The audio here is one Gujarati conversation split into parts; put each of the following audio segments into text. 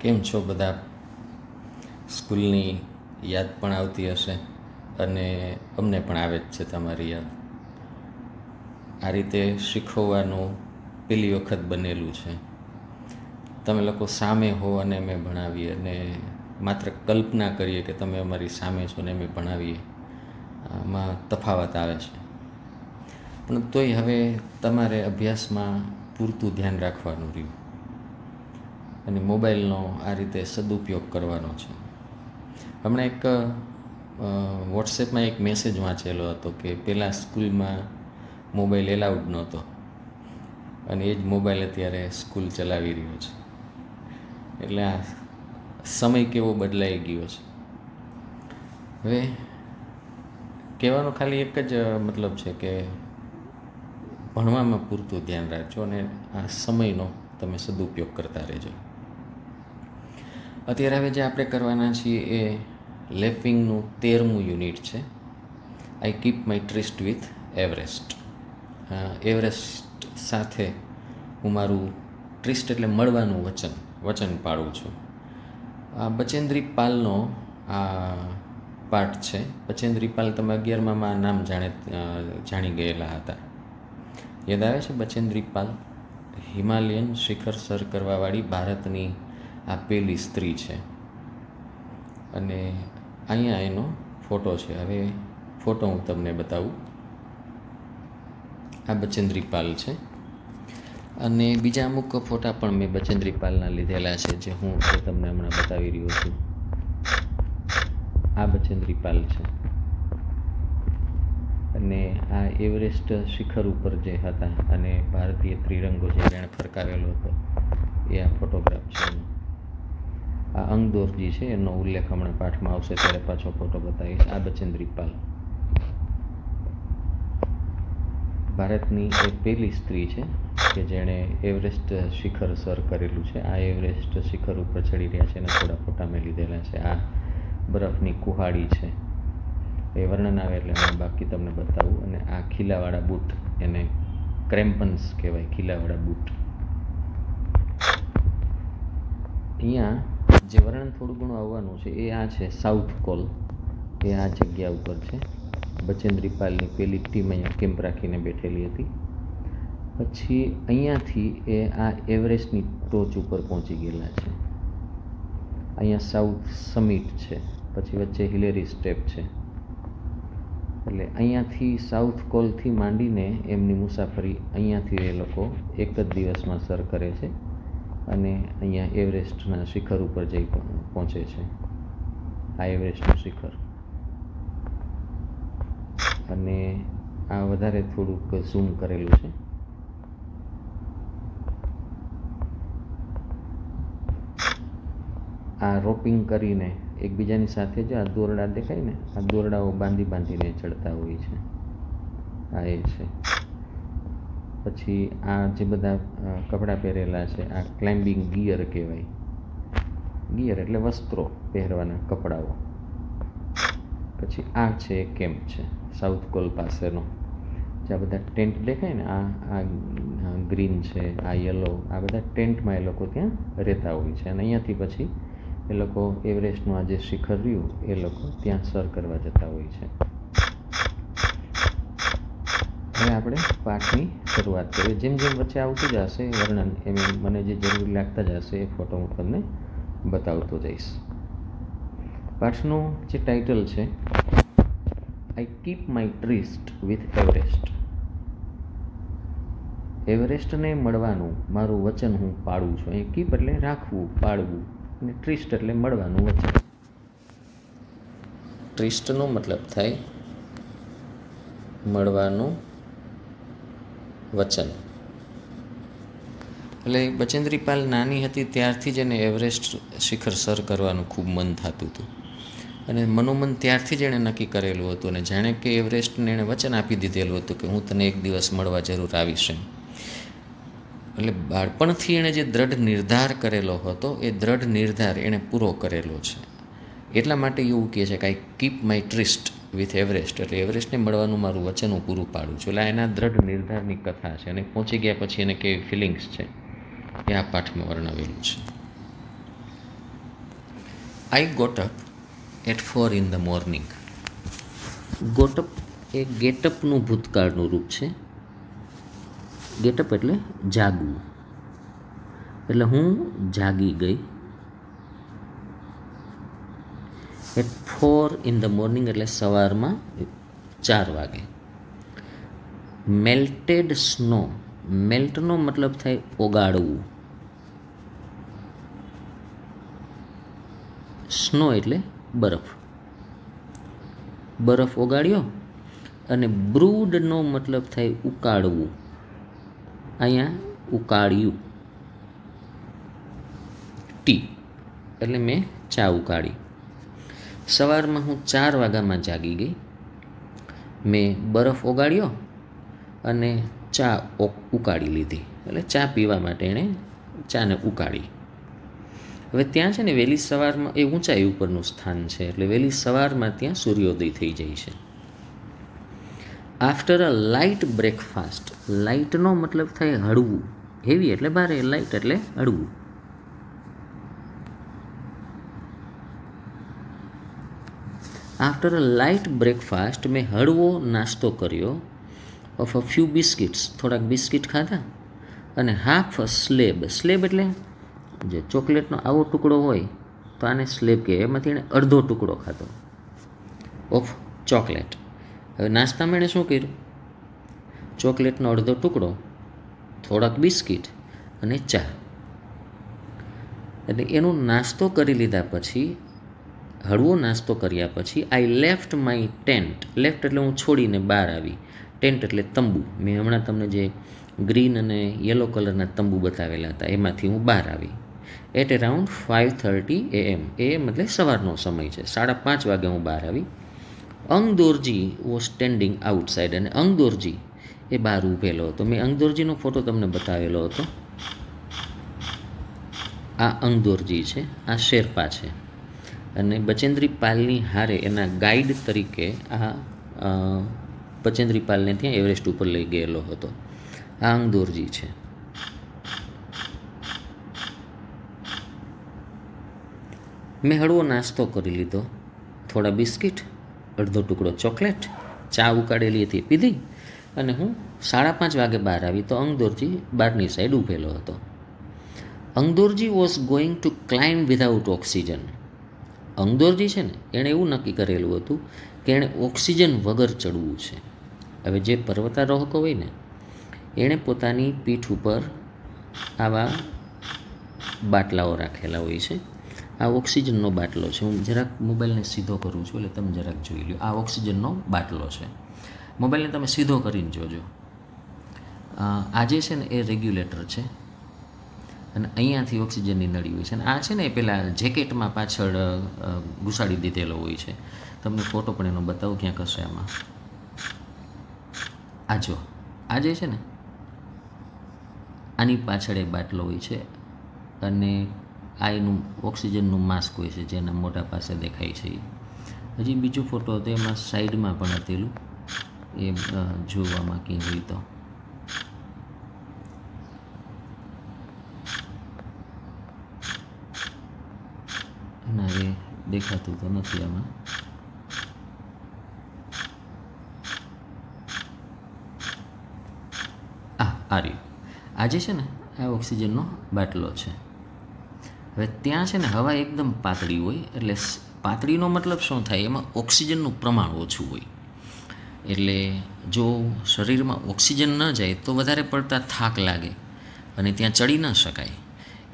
કેમ છો બધા? સ્કૂલની યાદ પણ આવતી હશે અને અમને પણ આવે જ છે તમારી યાદ. આ રીતે શીખવવાનું પહેલી વખત બનેલું છે. તમે લોકો સામે હો અને અમે ભણાવીએ અને માત્ર કલ્પના કરીએ કે તમે અમારી સામે છો ને અમે ભણાવીએ. આમાં તફાવત આવે છે. પણ તોય હવે તમારે અભ્યાસમાં પૂરતું ધ્યાન રાખવાનું રહ્યું. અને મોબાઈલનો આ રીતે સદુપયોગ કરવાનો છે. હમણાં એક વોટ્સએપમાં એક મેસેજ વાંચેલો હતો કે પહેલાં સ્કૂલમાં મોબાઈલ એલાઉડ નહોતો. અને એ જ મોબાઈલ અત્યારે સ્કૂલ ચલાવી રહ્યો છે. એટલે આ સમય કેવો બદલાઈ ગયો છે. હવે કહેવાનો ખાલી એક જ મતલબ છે કે ભણવામાં પૂરતું ધ્યાન રાખજો અને આ સમયનો તમે સદુપયોગ કરતા રહેજો. અત્યારે હવે જે આપણે કરવાના છીએ એ લેફિંગનું તેરમું યુનિટ છે. I keep my tryst with Everest Everest સાથે હું મારું ટ્રિસ્ટ એટલે મળવાનું વચન વચન પાડું છું. આ બચેન્દ્રી પાલનો આ પાઠ છે. બચેન્દ્રી પાલ તમે અગિયારમાં નામ જાણે જાણી ગયેલા હતા. યાદ આવે છે બચેન્દ્રી પાલ? હિમાલયન શિખર સર કરવાવાળી ભારતની આ પહેલી સ્ત્રી છે. અને અહીંયા એનો ફોટો છે. હવે ફોટો હું તમને બતાવું. આ બચેન્દ્રી પાલ છે. અને બીજા અમુક ફોટા પણ મેં બચેન્દ્રી પાલના લીધેલા છે, જે હું તમને હમણાં બતાવી રહ્યો છું. આ બચેન્દ્રી પાલ છે. અને આ એવરેસ્ટ શિખર ઉપર જે હતા અને ભારતીય ત્રિરંગો જે એણે ફરકાવેલો હતો, એ આ ફોટોગ્રાફ છે આ અંગદોરજી છે, એનો ઉલ્લેખ હમણાં પાઠમાં આવશે, ત્યારે પાછો ફોટો બતાવીશ. આ બચેન્દ્રી પાલ ભારતની એક પહેલી સ્ત્રી છે, કે જેણે એવરેસ્ટ શિખર સર કરેલું છે. આ એવરેસ્ટ શિખર ઉપર ચડી રહ્યા છે અને થોડા ફોટા મેં લીધેલા છે. આ બરફની કુહાડી છે. એ વર્ણન આવે એટલે હું બાકી તમને બતાવું. અને આ ખીલાવાળા બૂટ, એને ક્રેમ્પન્સ કહેવાય, ખીલાવાળા બૂટ. અહીંયા જે વર્ણન થોડું ઘણું આવવાનું છે, એ આ છે સાઉથ કોલ એ આ જગ્યા ઉપર છે. બચેન્દ્રી પાલની પેલી ટીમ અહીંયા કેમ્પ રાખીને બેઠેલી હતી. પછી અહીંયાથી એ આ એવરેસ્ટની ટોચ ઉપર પહોંચી ગયેલા છે. અહીંયા સાઉથ સમિટ છે, પછી વચ્ચે હિલેરી સ્ટેપ છે. એટલે અહીંયાથી સાઉથ કોલથી માંડીને એમની મુસાફરી અહીંયાથી એ લોકો એક જ દિવસમાં સર કરે છે. અને અહીંયા એવરેસ્ટના શિખર ઉપર જઈ પહોંચે છે. આ એવરેસ્ટનું શિખર. અને આ વધારે થોડુંક ઝૂમ કરેલું છે. આ રોપિંગ કરીને એકબીજાની સાથે જ આ દોરડા દેખાય ને? આ દોરડાઓ બાંધી બાંધીને ચડતા હોય છે. આ એ છે. પછી આ જે બધા કપડાં પહેરેલા છે, આ ક્લાઇમ્બિંગ ગિયર કહેવાય. ગિયર એટલે વસ્ત્રો પહેરવાના કપડાઓ. પછી આ છે કેમ્પ છે સાઉથ કોલ પાસેનો. જે આ બધા ટેન્ટ દેખાય ને, આ આ ગ્રીન છે, આ યલો આ બધા ટેન્ટમાં એ લોકો ત્યાં રહેતા હોય છે. અને અહીંયાથી પછી એ લોકો એવરેસ્ટનું આ જે શિખર રહ્યું, એ લોકો ત્યાં સર કરવા જતા હોય છે. હવે આપણે પાઠની શરૂઆત કરીએ. જેમ જેમ વચ્ચે આવતું જશે વર્ણન, એમ મને જે જરૂરી લાગતા જશે એ ફોટો હું તમને બતાવતો જઈશ. પાઠનું જે ટાઇટલ છે I keep my tryst with Everest એવરેસ્ટને મળવાનું મારું વચન હું પાડું છું. અહીં કીપ એટલે રાખવું પાડવું અને ટ્રીસ્ટ એટલે મળવાનું વચન. ટ્રીસ્ટનો મતલબ થાય, મળવાનું વચન. એટલે બચેન્દ્રી પાલ નાની હતી ત્યારથી જ એને એવરેસ્ટ શિખર સર કરવાનું ખૂબ મન થતું હતું. અને મનોમન ત્યારથી જ એણે નક્કી કરેલું હતું અને જાણે કે એવરેસ્ટને એણે વચન આપી દીધેલું હતું કે હું તને એક દિવસ મળવા જરૂર આવીશ એમ. એટલે બાળપણથી એણે જે દ્રઢ નિર્ધાર કરેલો હતો, એ દ્રઢ નિર્ધાર એણે પૂરો કરેલો છે. એટલા માટે એવું કહે છે કે I keep my tryst with Everest એટલે એવરેસ્ટને મળવાનું મારું વચન હું પૂરું પાડું છું. એટલે એના દ્રઢ નિર્ધારની કથા છે અને પહોંચી ગયા પછી એને કેવી ફિલિંગ્સ છે એ આ પાઠમાં વર્ણવેલું છે. I got up at four in the morning got up એ ગેટઅપનું ભૂતકાળનું રૂપ છે. ગેટઅપ એટલે જાગવું. એટલે હું જાગી ગઈ. At four in the morning એટલે સવારમાં ચાર વાગે. મેલ્ટેડ સ્નો મેલ્ટનો મતલબ થાય ઓગાળવું. સ્નો એટલે બરફ. બરફ ઓગાળ્યો અને બ્રૂડનો મતલબ થાય ઉકાળવું. અહીંયા ઉકાળ્યું. ટી એટલે મેં ચા ઉકાળી. સવારમાં હું ચાર વાગ્યામાં જાગી ગઈ. મેં બરફ ઓગાળ્યો અને ચા ઉકાળી લીધી. એટલે ચા પીવા માટે એણે ચાને ઉકાળી. હવે ત્યાં છે ને વહેલી સવારમાં, એ ઊંચાઈ ઉપરનું સ્થાન છે, એટલે વહેલી સવારમાં ત્યાં સૂર્યોદય થઈ જાય છે. આફ્ટર અ લાઇટ બ્રેકફાસ્ટ લાઇટનો મતલબ થાય હળવું. હેવી એટલે ભારે લાઇટ એટલે હળવું. આફ્ટર અ લાઇટ બ્રેકફાસ્ટ મેં હળવો નાસ્તો કર્યો ઓફ અ ફ્યુ બિસ્કિટ્સ થોડાક બિસ્કિટ ખાધા અને હાફ અ સ્લેબ સ્લેબ એટલે જે ચોકલેટનો આવો ટુકડો હોય, તો આને સ્લેબ કહે એમાંથી એણે અડધો ટુકડો ખાધો ઓફ ચોકલેટ હવે નાસ્તામાં એણે શું કર્યું? ચોકલેટનો અડધો ટુકડો, થોડાક બિસ્કિટ અને ચા. એટલે એનો નાસ્તો કરી લીધા પછી હળવો નાસ્તો કર્યા પછી I left my tent left એટલે હું છોડીને બહાર આવી. ટેન્ટ એટલે તંબુ. મેં હમણાં તમને જે ગ્રીન અને યલો કલરના તંબુ બતાવેલા હતા, એમાંથી હું બહાર આવી. At around five thirty AM AM એટલે સવારનો સમય છે. સાડા પાંચ વાગે હું બહાર આવી. અંગદોરજી વોઝ સ્ટેન્ડિંગ આઉટસાઇડ અને અંગદોરજી એ બહાર ઊભેલો હતો. મેં અંગદોરજીનો ફોટો તમને બતાવેલો હતો. આ અંગદોરજી છે. આ શેરપા છે. અને બચેન્દ્રી પાલની હારે એના ગાઈડ તરીકે આ બચેન્દ્રી પાલને ત્યાં એવરેસ્ટ ઉપર લઈ ગયેલો હતો. આ અંગદોરજી છે. મેં હળવો નાસ્તો કરી લીધો. થોડા બિસ્કિટ, અડધો ટુકડો ચોકલેટ, ચા ઉકાળેલી હતી પીધી અને હું સાડા પાંચ વાગે બહાર આવી તો અંગદોરજી બહારની સાઈડ ઊભેલો હતો. Ang Dorji was going to climb without oxygen. Ang Dorji છે ને, એણે એવું નક્કી કરેલું હતું કે એણે ઓક્સિજન વગર ચડવું છે. હવે જે પર્વતારોહકો હોય ને, એણે પોતાની પીઠ ઉપર આવા બાટલાઓ રાખેલા હોય છે. આ ઓક્સિજનનો બાટલો છે. હું જરાક મોબાઈલને સીધો કરું છું, એટલે તમે જરાક જોઈ લો આ ઓક્સિજનનો બાટલો છે. મોબાઈલને તમે સીધો કરીને જોજો. આજે છે ને, એ રેગ્યુલેટર છે. અને અહીંયાથી ઓક્સિજનની નળી હોય છે. અને આ છે ને એ પહેલાં જેકેટમાં પાછળ ઘુસાડી દીધેલો હોય છે. તમને ફોટો પણ એનો બતાવું ક્યાંક હશે આમાં. આ જો, આ જે છે ને, આની પાછળ એ બાટલો હોય છે. અને આ એનું ઓક્સિજનનું માસ્ક હોય છે, જેના મોટા પાસે દેખાય છે. હજી બીજો ફોટો હતો એમાં સાઈડમાં પણ હતેલું. એ જોવામાં ક્યાંય હોય તો. ના દેખાતું તો નથી આમાં. આ આ રહ્યું આ જે છે ને આ ઓક્સિજનનો બાટલો છે. હવે ત્યાં છે ને હવા એકદમ પાતળી હોય, એટલે પાતળીનો મતલબ શું થાય? એમાં ઓક્સિજનનું પ્રમાણ ઓછું હોય. એટલે જો શરીરમાં ઓક્સિજન ન જાય તો વધારે પડતા થાક લાગે અને ત્યાં ચડી ન શકાય.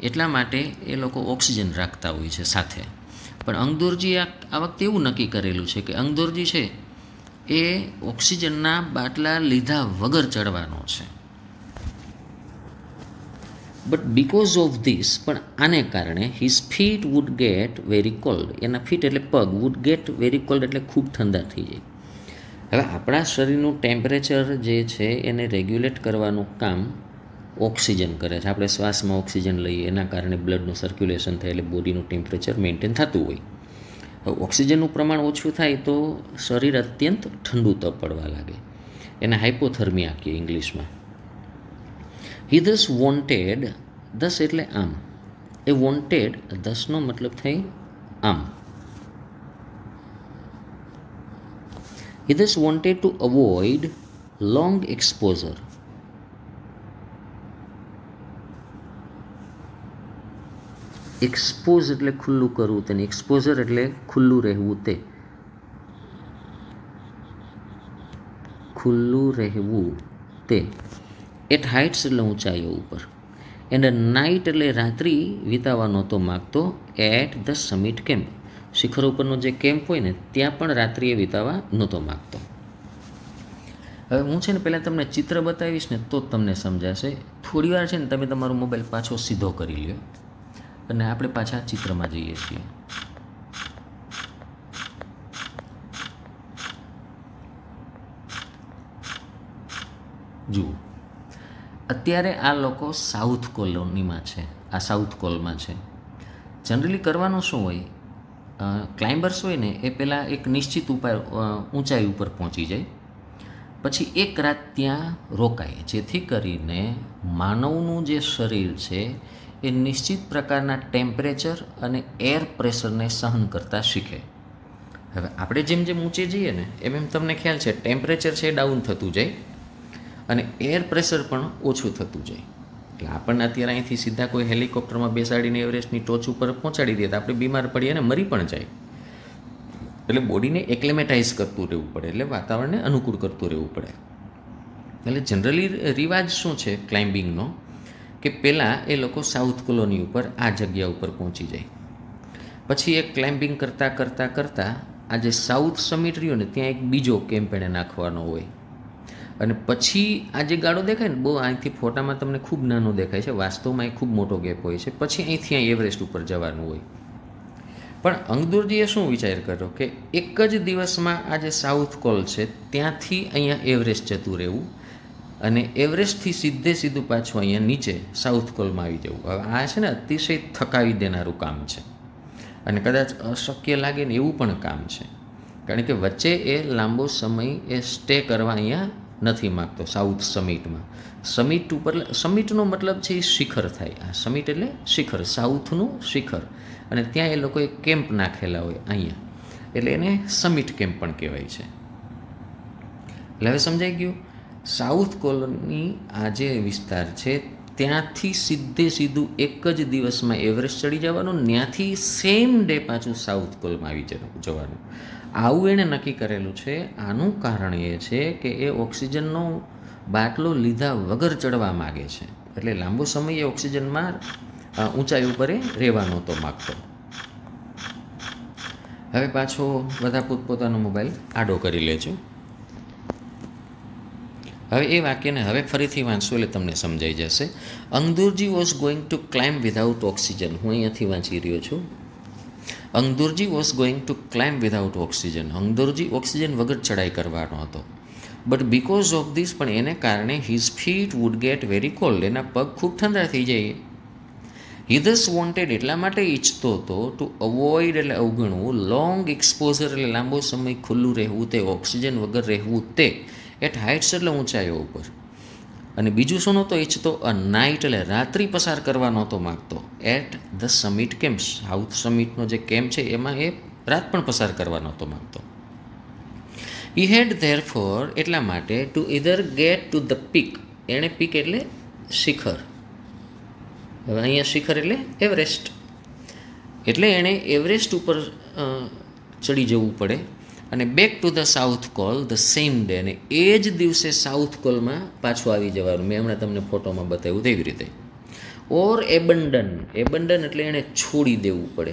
એટલા માટે એ લોકો ઓક્સિજન રાખતા હોય છે સાથે. પણ અંગદોરજી આ વખતે એવું નક્કી કરેલું છે કે અંગદોરજી છે, એ ઓક્સિજનના બાટલા લીધા વગર ચડવાનો છે. બટ બિકોઝ ઓફ ધીસ પણ આને કારણે his feet would get very cold એના ફીટ એટલે પગ વુડ ગેટ વેરી કોલ્ડ એટલે ખૂબ ઠંડા થઈ જાય. હવે આપણા શરીરનું ટેમ્પરેચર જે છે એને રેગ્યુલેટ કરવાનું કામ ઓક્સિજન કરે છે. આપણે શ્વાસમાં ઓક્સિજન લઈએ, એના કારણે બ્લડનું સર્ક્યુલેશન થાય એટલે બોડીનું ટેમ્પરેચર મેન્ટેન થતું હોય. હવે ઓક્સિજનનું પ્રમાણ ઓછું થાય તો શરીર અત્યંત ઠંડુ પડવા લાગે. એને હાઇપોથર્મિયા કહીએ ઇંગ્લિશમાં. હી ધસ વોન્ટેડ દસ એટલે આમ. એ વોન્ટેડ દસનો મતલબ થઈ આમ. He thus wanted to avoid long exposure. Expose એટલે ખુલ્લું કરવું તેને. એક્સપોઝર એટલે ખુલ્લું રહેવું તે. ખુલ્લું રહેવું તે. એટ હાઇટ્સ એટલે ઊંચાઈઓ ઉપર. એન્ડ નાઇટ એટલે રાત્રિ વિતાવા નહોતો માગતો એટ ધ સમિટ કેમ્પ શિખર ઉપરનો જે કેમ્પ હોય ને, ત્યાં પણ રાત્રિએ વિતાવા નહોતો માગતો. હવે હું છે ને પહેલાં તમને ચિત્ર બતાવીશ ને, તો જ તમને સમજાશે. થોડી વાર છે ને, તમે તમારો મોબાઈલ પાછો સીધો કરી લ્યો. અને આપણે પાછા ચિત્રમાં જઈએ છીએ. જુઓ. અત્યારે આ લોકો સાઉથ કોલોનીમાં છે. આ સાઉથ કોલમાં છે. જનરલી કરવાનું શું હોય ક્લાઇમ્બર્સ હોય ને, એ પહેલાં એક નિશ્ચિત ઉપાય ઊંચાઈ ઉપર પહોંચી જાય. પછી એક રાત ત્યાં રોકાય. જેથી કરીને માનવનું જે શરીર છે એ નિશ્ચિત પ્રકારના ટેમ્પરેચર અને એર પ્રેશરને સહન કરતાં શીખે. હવે આપણે જેમ જેમ ઊંચે જઈએ ને, એમ એમ તમને ખ્યાલ છે, ટેમ્પરેચર છે ડાઉન થતું જાય અને એર પ્રેશર પણ ઓછું થતું જાય. એટલે આપણને અત્યારે અહીંથી સીધા કોઈ હેલિકોપ્ટરમાં બેસાડીને એવરેસ્ટની ટોચ ઉપર પહોંચાડી દે તો આપણે બીમાર પડીએ અને મરી પણ જાય. એટલે બોડીને એક્લેમેટાઇઝ કરતું રહેવું પડે, એટલે વાતાવરણને અનુકૂળ કરતું રહેવું પડે. એટલે જનરલી રિવાજ શું છે ક્લાઇમ્બિંગનો કે પહેલાં એ લોકો સાઉથ કોલોની ઉપર, આ જગ્યા ઉપર પહોંચી જાય. પછી એ ક્લાઇમ્બિંગ કરતાં કરતાં કરતાં આ જે સાઉથ સમિટ રહ્યો ને ત્યાં એક બીજો કેમ્પ એણે નાખવાનો હોય. અને પછી આ જે ગાડો દેખાય ને, બહુ અહીંથી ફોટામાં તમને ખૂબ નાનો દેખાય છે, વાસ્તવમાં એ ખૂબ મોટો ગેપ હોય છે. પછી અહીંથી અહીં એવરેસ્ટ ઉપર જવાનું હોય. પણ અંગદુરજીએ શું વિચાર કર્યો કે એક જ દિવસમાં આ જે સાઉથ કોલ છે, ત્યાંથી અહીંયા એવરેસ્ટ જતું રહેવું અને એવરેસ્ટથી સીધે સીધું પાછું અહીંયા નીચે સાઉથ કોલમાં આવી જવું. હવે આ છે ને અતિશય થકાવી દેનારું કામ છે. અને કદાચ અશક્ય લાગે ને એવું પણ કામ છે. કારણ કે વચ્ચે એ લાંબો સમય એ સ્ટે કરવા અહીંયા નથી માગતો સાઉથ સમિટમાં. સમિટ ઉપર સમિટનો મતલબ છે એ શિખર થાય. આ સમિટ એટલે શિખર, સાઉથનું શિખર. અને ત્યાં એ લોકોએ કેમ્પ નાખેલા હોય અહીંયા. એટલે એને સમિટ કેમ્પ પણ કહેવાય છે. એટલે હવે સમજાઈ ગયું? સાઉથ કોલોની આ જે વિસ્તાર છે, ત્યાંથી સીધે સીધું એક જ દિવસમાં એવરેસ્ટ ચડી જવાનું ત્યાંથી સેમ ડે પાછું સાઉથ કોલમાં આવી જવાનું. આવું એણે નક્કી કરેલું છે. આનું કારણ એ છે કે એ ઓક્સિજનનો બાટલો લીધા વગર ચડવા માગે છે. એટલે લાંબો સમય એ ઓક્સિજનમાં ઊંચાઈ ઉપર રહેવાનો રહેવા નહોતો માગતો. હવે પાછો બધા પોતપોતાનો મોબાઈલ આડો કરી લેજો. હવે એ વાક્યને હવે ફરીથી વાંચશો એટલે તમને સમજાઈ જશે. Ang Dorji was going to climb without oxygen હું અહીંયાથી વાંચી રહ્યો છું. Ang Dorji was going to climb without oxygen Ang Dorji oxygen વગર ચડાઈ કરવાનો હતો. બટ બિકોઝ ઓફ ધીસ પણ એને કારણે his feet would get very cold એના પગ ખૂબ ઠંડા થઈ જાય. હી ધસ વોન્ટેડ એટલા માટે ઈચ્છતો હતો ટુ અવોઇડ એટલે અવગણવું. લોંગ એક્સપોઝર એટલે લાંબો સમય ખુલ્લું રહેવું તે ઓક્સિજન વગર રહેવું તે. એટ હાઇટ્સ એટલે ઊંચાઈઓ ઉપર. અને બીજું શું નહોતો ઈચ્છતો? અ નાઇટ એટલે રાત્રિ પસાર કરવા નહોતો માગતો. At the summit camp South સમિટનો જે કેમ્પ છે, એમાં એ રાત પણ પસાર કરવા નહોતો માગતો. ઈ હેડ ધેર ફોર એટલા માટે to either get to the peak એણે પીક એટલે શિખર. હવે અહીંયા શિખર એટલે એવરેસ્ટ એટલે એણે એવરેસ્ટ ઉપર ચડી જવું પડે. અને back to the South Col the same day અને એ જ દિવસે સાઉથ કોલમાં પાછું આવી જવાનું. મેં હમણાં તમને ફોટોમાં બતાવ્યું તેવી રીતે. ઓર એબન્ડન એબન્ડન એટલે એણે છોડી દેવું પડે.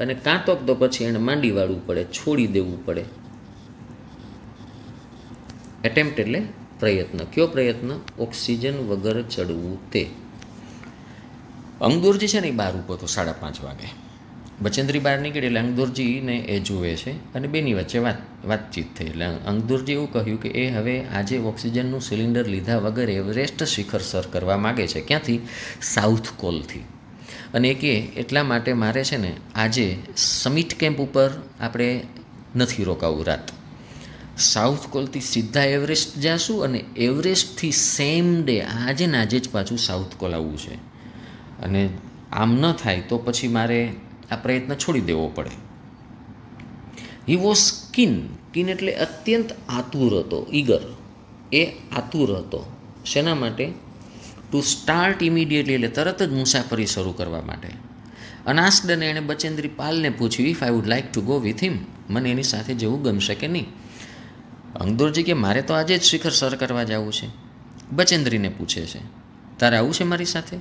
અને કાં તો તો પછી એણે માંડી વાળવું પડે, છોડી દેવું પડે. એટેમ્પ્ટ એટલે પ્રયત્ન. કયો પ્રયત્ન? ઓક્સિજન વગર ચડવું તે. અંગુરજી છે ને એ બહાર ઊભો હતો સાડા પાંચ વાગે. બચેન્દ્રી બહાર નીકળી એટલે અંગદુરજીને એ જુએ છે અને બેની વચ્ચે વાત, વાતચીત થઈ એટલે અંગદુરજી એવું કહ્યું કે એ હવે આજે ઓક્સિજનનું સિલિન્ડર લીધા વગર એવરેસ્ટ શિખર સર કરવા માગે છે. ક્યાંથી? સાઉથ કોલથી. અને એ કે એટલા માટે મારે છે ને આજે સમિટ કેમ્પ ઉપર આપણે નથી રોકાવું રાત. સાઉથ કોલથી સીધા એવરેસ્ટ જાશું અને એવરેસ્ટથી સેમ ડે આજે ને આજે જ પાછું સાઉથ કોલ આવવું છે. અને આમ ન થાય તો પછી મારે આ પ્રયત્ન છોડી દેવો પડે. હી વોઝ કિન કિન એટલે અત્યંત આતુર હતો ઈગર એ આતુર હતો. શેના માટે? ટુ સ્ટાર્ટ ઇમિડિયેટલી એટલે તરત જ મુસાફરી શરૂ કરવા માટે. અનાસ્કડને એણે બચેન્દ્રી પાલને પૂછ્યું if I would like to go with him મને એની સાથે જવું ગમશે કે નહીં? અંગદોરજી કે, મારે તો આજે જ શિખર સર કરવા જવું છે. બચેન્દ્રીને પૂછે છે, તારે આવું છે મારી સાથે?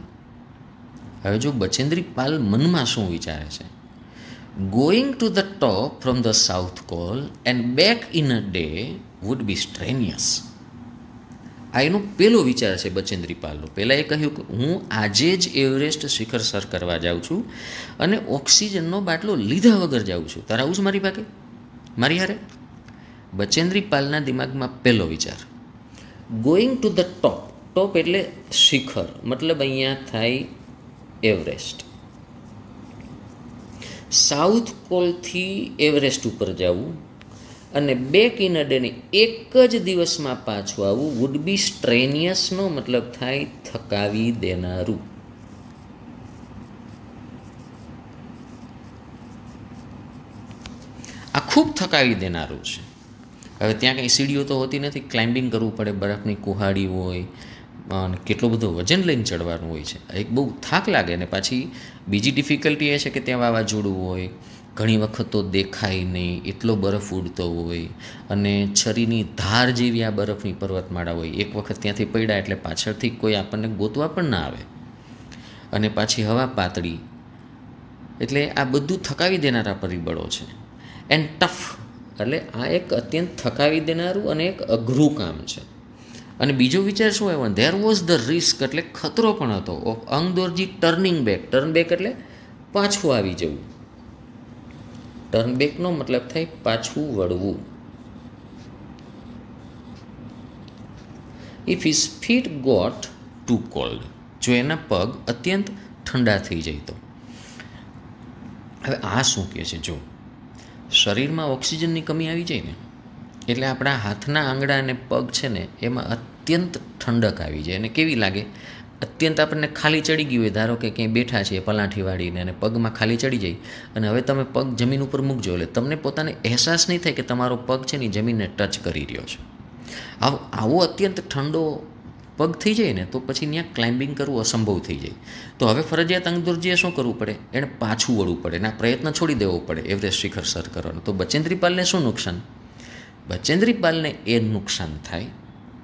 હવે જો બચેન્દ્રી પાલ મનમાં શું વિચારે છે? Going to the top from the South Col and back in a day would be strenuous આ એનો પહેલો વિચાર છે બચેન્દ્રી પાલનો. પહેલાં એ કહ્યું કે હું આજે જ એવરેસ્ટ શિખર સર કરવા જાઉં છું અને ઓક્સિજનનો બાટલો લીધા વગર જાઉં છું. તારા આવું મારી પાસે? મારી હારે? બચેન્દ્રી પાલના દિમાગમાં પહેલો વિચાર. Going to the top top એટલે શિખર. મતલબ અહીંયા થાય એવરેસ્ટ. સાઉથ પોલથી એવરેસ્ટ ઉપર જવું અને બે કિનડેને એક જ દિવસમાં પાછું આવવું વુડ બી સ્ટ્રેનિયસનો મતલબ થાય થકાવી દેનારું. આ ખૂબ થકાવી દેનારું છે. હવે ત્યાં કંઈ સીડીઓ તો હોતી નથી. ક્લાઇમ્બિંગ કરવું પડે, બરફની કુહાડી હોય અને કેટલું બધું વજન લઈને ચડવાનું હોય છે. એક બહુ થાક લાગે અને પાછી બીજી ડિફિકલ્ટી એ છે કે ત્યાં વાવાઝોડું હોય, ઘણી વખત તો દેખાય નહીં, એટલો બરફ ઉડતો હોય અને છરીની ધાર જેવી આ બરફની પર્વતમાળા હોય. એક વખત ત્યાંથી પડ્યા એટલે પાછળથી કોઈ આપણને ગોતવા પણ ના આવે. અને પાછી હવા પાતળી. એટલે આ બધું થકાવી દેનારા પરિબળો છે. એન્ડ ટફ એટલે આ એક અત્યંત થકાવી દેનારું અને એક અઘરું કામ છે. અને બીજો વિચાર શું આવ્યો? ધેર વોઝ ધ રિસ્ક એટલે ખતરો પણ હતો. Of Ang Dorji turning back turn back એટલે પાછું આવી જવું. ટર્ન બેકનો મતલબ થાય પાછું વળવું. If his feet got too cold જો એના પગ અત્યંત ઠંડા થઈ જાય તો. હવે આ શું કહે છે? જો, શરીરમાં ઓક્સિજનની કમી આવી જાય ને એટલે આપણા હાથના આંગળા અને પગ છે ને, એમાં અત્યંત ઠંડક આવી જાય. અને કેવી લાગે? અત્યંત આપણને ખાલી ચડી ગયું હોય. ધારો કે ક્યાંય બેઠા છીએ, પલાઠી વાળીને અને પગમાં ખાલી ચડી જાય. અને હવે તમે પગ જમીન ઉપર મૂકજો. એટલે તમને પોતાને અહેસાસ નહીં થાય કે તમારો પગ છે ને જમીનને ટચ કરી રહ્યો છે. આવો આવો અત્યંત ઠંડો પગ થઈ જાય ને, તો પછી ત્યાં ક્લાઇમ્બિંગ કરવું અસંભવ થઈ જાય. તો હવે ફરજિયાત અંગદુરજીએ શું કરવું પડે? એણે પાછું વળવું પડે. એના પ્રયત્ન છોડી દેવો પડે એવરેસ્ટ શિખર સર કરવાનો. તો બચેન્દ્રી પાલને શું નુકસાન? બચેન્દ્રી પાલને એ નુકસાન થાય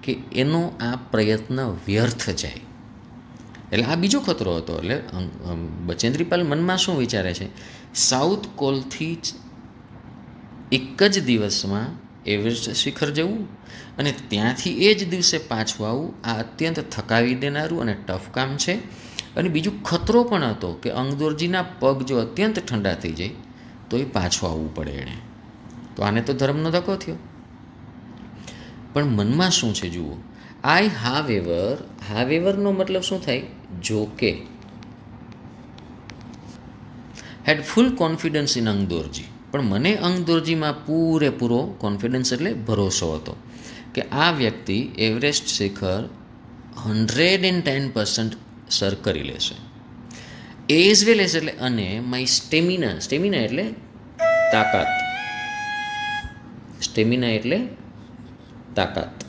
કે એનો આ પ્રયત્ન વ્યર્થ જાય. એટલે આ બીજો ખતરો હતો. એટલે બચેન્દ્રી પાલ મનમાં શું વિચારે છે? સાઉથ કોલથી જ એક જ દિવસમાં એવરેસ્ટ શિખર જવું અને ત્યાંથી એ જ દિવસે પાછું આવવું, આ અત્યંત થકાવી દેનારું અને ટફ કામ છે. અને બીજું ખતરો પણ હતો કે અંગદોરજીના પગ જો અત્યંત ઠંડા થઈ જાય, તો એ પાછું આવવું પડે એણે. તો આને તો ધર્મનો ધક્કો થયો. પણ મનમાં શું છે જુઓ? આઈ હાવ એવર હાવ એવરનો મતલબ શું થાય? જો કે. હેડ ફૂલ કોન્ફિડન્સ ઇન અંગદોરજી પણ મને અંગદોરજીમાં પૂરેપૂરો કોન્ફિડન્સ એટલે ભરોસો હતો કે આ વ્યક્તિ એવરેસ્ટ શિખર હંડ્રેડ એન્ડ ટેન પર્સન્ટ સર કરી લેશે. એઝ વેલ એઝ એટલે અને માય સ્ટેમિના સ્ટેમિના એટલે તાકાત. સ્ટેમિના એટલે તાકાત.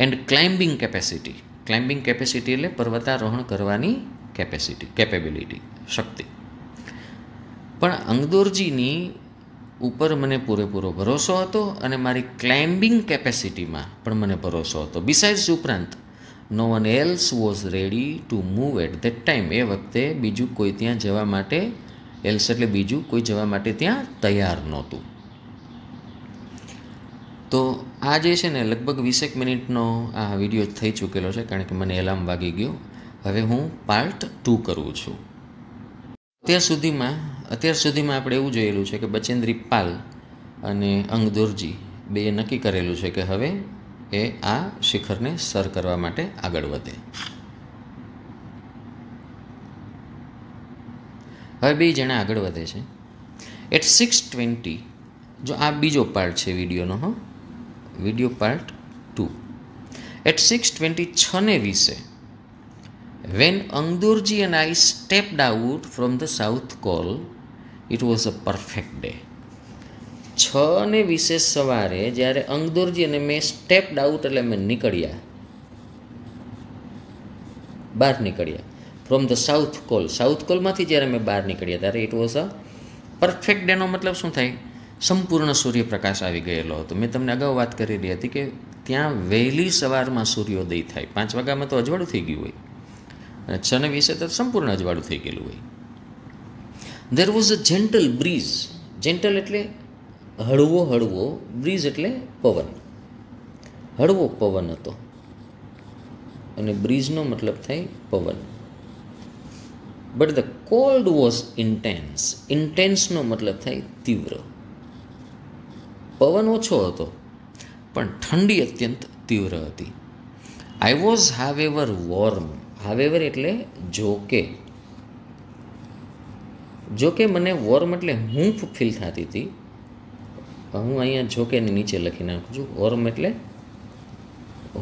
And climbing capacity climbing capacity એટલે પર્વતારોહણ કરવાની કેપેસિટી કેપેબિલિટી શક્તિ. પણ અંગદોરજીની ઉપર મને પૂરેપૂરો ભરોસો હતો અને મારી ક્લાઇમ્બિંગ કેપેસિટીમાં પણ મને ભરોસો હતો. બિસાઇડ્સ ઉપરાંત no one else was ready to move at that time એ વખતે બીજું કોઈ ત્યાં જવા માટે એલ્સ એટલે બીજું કોઈ જવા માટે ત્યાં તૈયાર નહોતું. તો આ જે છે ને લગભગ વીસેક મિનિટનો આ વીડિયો થઈ ચૂકેલો છે, કારણ કે મને એલાર્મ વાગી ગયો. હવે હું પાર્ટ ટુ કરું છું. અત્યાર સુધીમાં અત્યાર સુધીમાં આપણે એવું જોયેલું છે કે બચેન્દ્રી પાલ અને અંગદોરજી બે નક્કી કરેલું છે કે હવે એ આ શિખરને સર કરવા માટે આગળ વધે. હવે બે જણા આગળ વધે છે. એટ સિક્સ ટ્વેન્ટી જો આ બીજો પાર્ટ છે વિડીયોનો, હો video part two. At six twenty છને વીસે when Ang Dorji and I stepped out from the South Col it was a perfect day છ ને વિશે સવારે જ્યારે અંગદોરજી અને મેં સ્ટેપ આઉટ એટલે મેં નીકળ્યા. બહાર નીકળ્યા. From the South Col South કોલમાંથી જ્યારે મેં બહાર નીકળ્યા, ત્યારે ઇટ વોઝ અ પરફેક્ટ ડેનો મતલબ શું થાય? સંપૂર્ણ સૂર્યપ્રકાશ આવી ગયેલો હતો. મેં તમને અગાઉ વાત કરેલી હતી કે ત્યાં વહેલી સવારમાં સૂર્યોદય થાય. પાંચ વાગ્યામાં તો અજવાળું થઈ ગયું હોય. અને છ ને વીસે તો સંપૂર્ણ અજવાળું થઈ ગયેલું હોય. There was a gentle breeze gentle એટલે હળવો હળવો. બ્રીઝ એટલે પવન. હળવો પવન હતો. અને બ્રીઝનો મતલબ થાય પવન. But the cold was intense ઇન્ટેન્સનો મતલબ થાય તીવ્ર. પવન ઓછો હતો, પણ ઠંડી અત્યંત તીવ્ર હતી. I was however warm however એટલે જોકે. જોકે મને વોર્મ એટલે હૂંફ ફીલ થતી હતી. હું અહીંયા જોકેની નીચે લખી નાખું છું. વોર્મ એટલે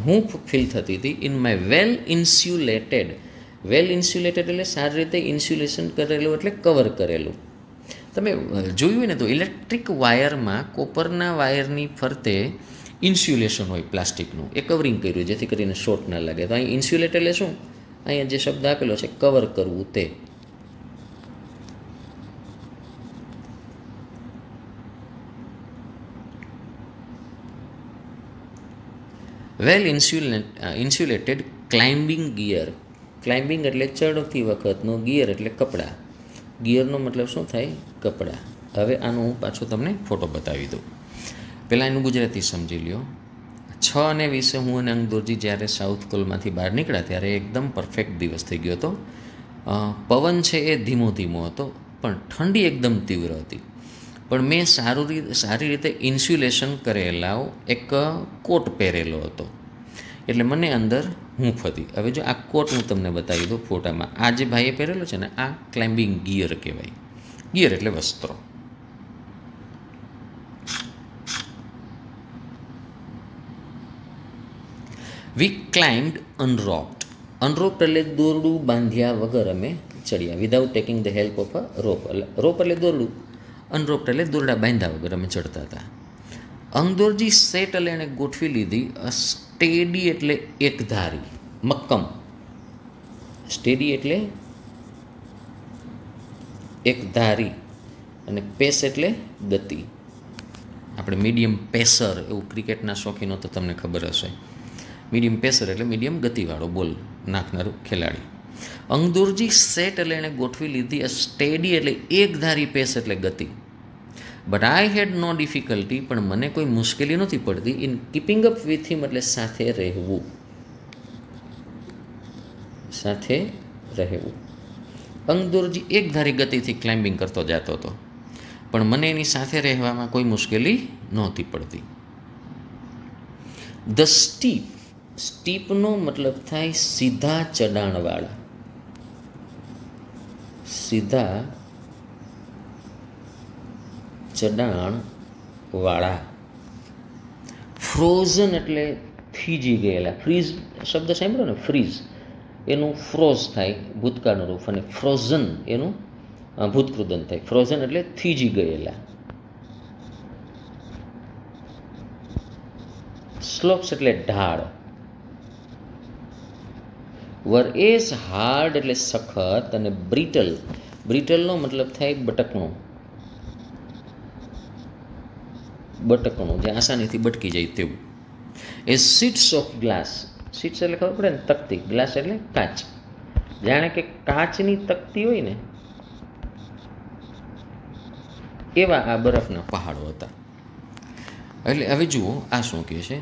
હૂંફ ફીલ થતી હતી. In my well insulated well insulated એટલે સારી રીતે ઇન્સ્યુલેશન કરેલું એટલે કવર કરેલું. તમે જોયું ને તો ઇલેક્ટ્રિક વાયરમાં કોપરના વાયરની ફરતે ઇન્સ્યુલેશન હોય પ્લાસ્ટિકનું. એ કવરિંગ કર્યું, જેથી કરીને શોર્ટ ના લાગે. તો અહીં ઇન્સ્યુલેટ એટલે શું અહીંયા જે શબ્દ આપેલો છે કવર કરવું તે. Well insulate insulated climbing gear climbing એટલે ચડતી વખતનું ગિયર એટલે કપડાં. ગિયરનો મતલબ શું થાય? કપડાં. હવે આનો હું પાછો તમને ફોટો બતાવી દઉં. પહેલાં એનું ગુજરાતી સમજી લ્યો. છ અને વીસે હું અને અંગદોરજી જ્યારે સાઉથ કોલમાંથી બહાર નીકળ્યા ત્યારે એકદમ પરફેક્ટ દિવસ થઈ ગયો હતો. પવન છે એ ધીમો ધીમો હતો, પણ ઠંડી એકદમ તીવ્ર હતી. પણ મેં સારું રીતે સારી રીતે ઇન્સ્યુલેશન કરેલા એક કોટ પહેરેલો હતો. એટલે મને અંદર હૂંફ હતી હવે જો આ કોટ હું તમને બતાવી દઉં ફોટામાં. આ જે ભાઈએ પહેરેલો છે ને, આ ક્લાઇમ્બિંગ ગિયર કહેવાય. ગિયર એટલે વસ્ત્રો. વી ક્લાઇમ્ડ અનરોપ્ડ અનરોપ્ડ એટલે દોરડું બાંધ્યા વગર અમે ચડ્યા without taking the help of a rope એટલે રોપ એટલે દોરડું. અનરોપ્ડ એટલે દોરડા બાંધ્યા વગર અમે ચડતા હતા. અંગદોરજી સેટ એટલે એણે ગોઠવી લીધી સ્ટેડી એટલે એકધારી, મક્કમ. સ્ટેડી એટલે એકધારી અને પેસ એટલે ગતિ. આપણે મીડિયમ પેસર, એવું ક્રિકેટના શોખીનો તો તમને ખબર હશે. મીડિયમ પેસર એટલે મીડિયમ ગતિવાળો બોલ, નાખનારું ખેલાડી. અંગદુરજી સેટ એટલે એણે ગોઠવી લીધી સ્ટેડી એટલે એકધારી પેસ એટલે ગતિ. But I head no difficulty પણ મને કોઈ મુશ્કેલી નથી પડતી in keeping up with him એટલે સાથે રહેવું. સાથે રહેવું. અંગદોરજી એકધારી ગતિથી ક્લાઇમ્બિંગ કરતો જતો હતો. પણ મને એની સાથે રહેવામાં કોઈ મુશ્કેલી નહોતી પડતી. ધ સ્ટીપ સ્ટીપનો મતલબ થાય સીધા ચડાણવાળા સીધા ચડાણવાળા ફ્રોઝન એટલે થીજી ગયેલા. ફ્રીઝ શબ્દ સાંભળ્યો ને? ફ્રીઝ એનું ફ્રોઝ થાય, ભૂતકાળનું રૂપ. અને ફ્રોઝન એનું ભૂતકૃદન થાય. ફ્રોઝન એટલે થીજી ગયેલા. સ્લોપ્સ એટલે ઢાળ. વર એઝ હાર્ડ એટલે સખત અને બ્રિટલ બ્રિટલનો મતલબ થાય બટકણું. બટકણું જે આસાનીથી બટકી જાય તેવું. એ સીટ્સ ઓફ ગ્લાસ સીટ્સ એટલે ખબર પડે ને તકતી ગ્લાસ એટલે કાચ. જાણે કે કાચની તકતી હોય ને, એવા આ બરફના પહાડો હતા. એટલે હવે જુઓ, આ શું કહે છે?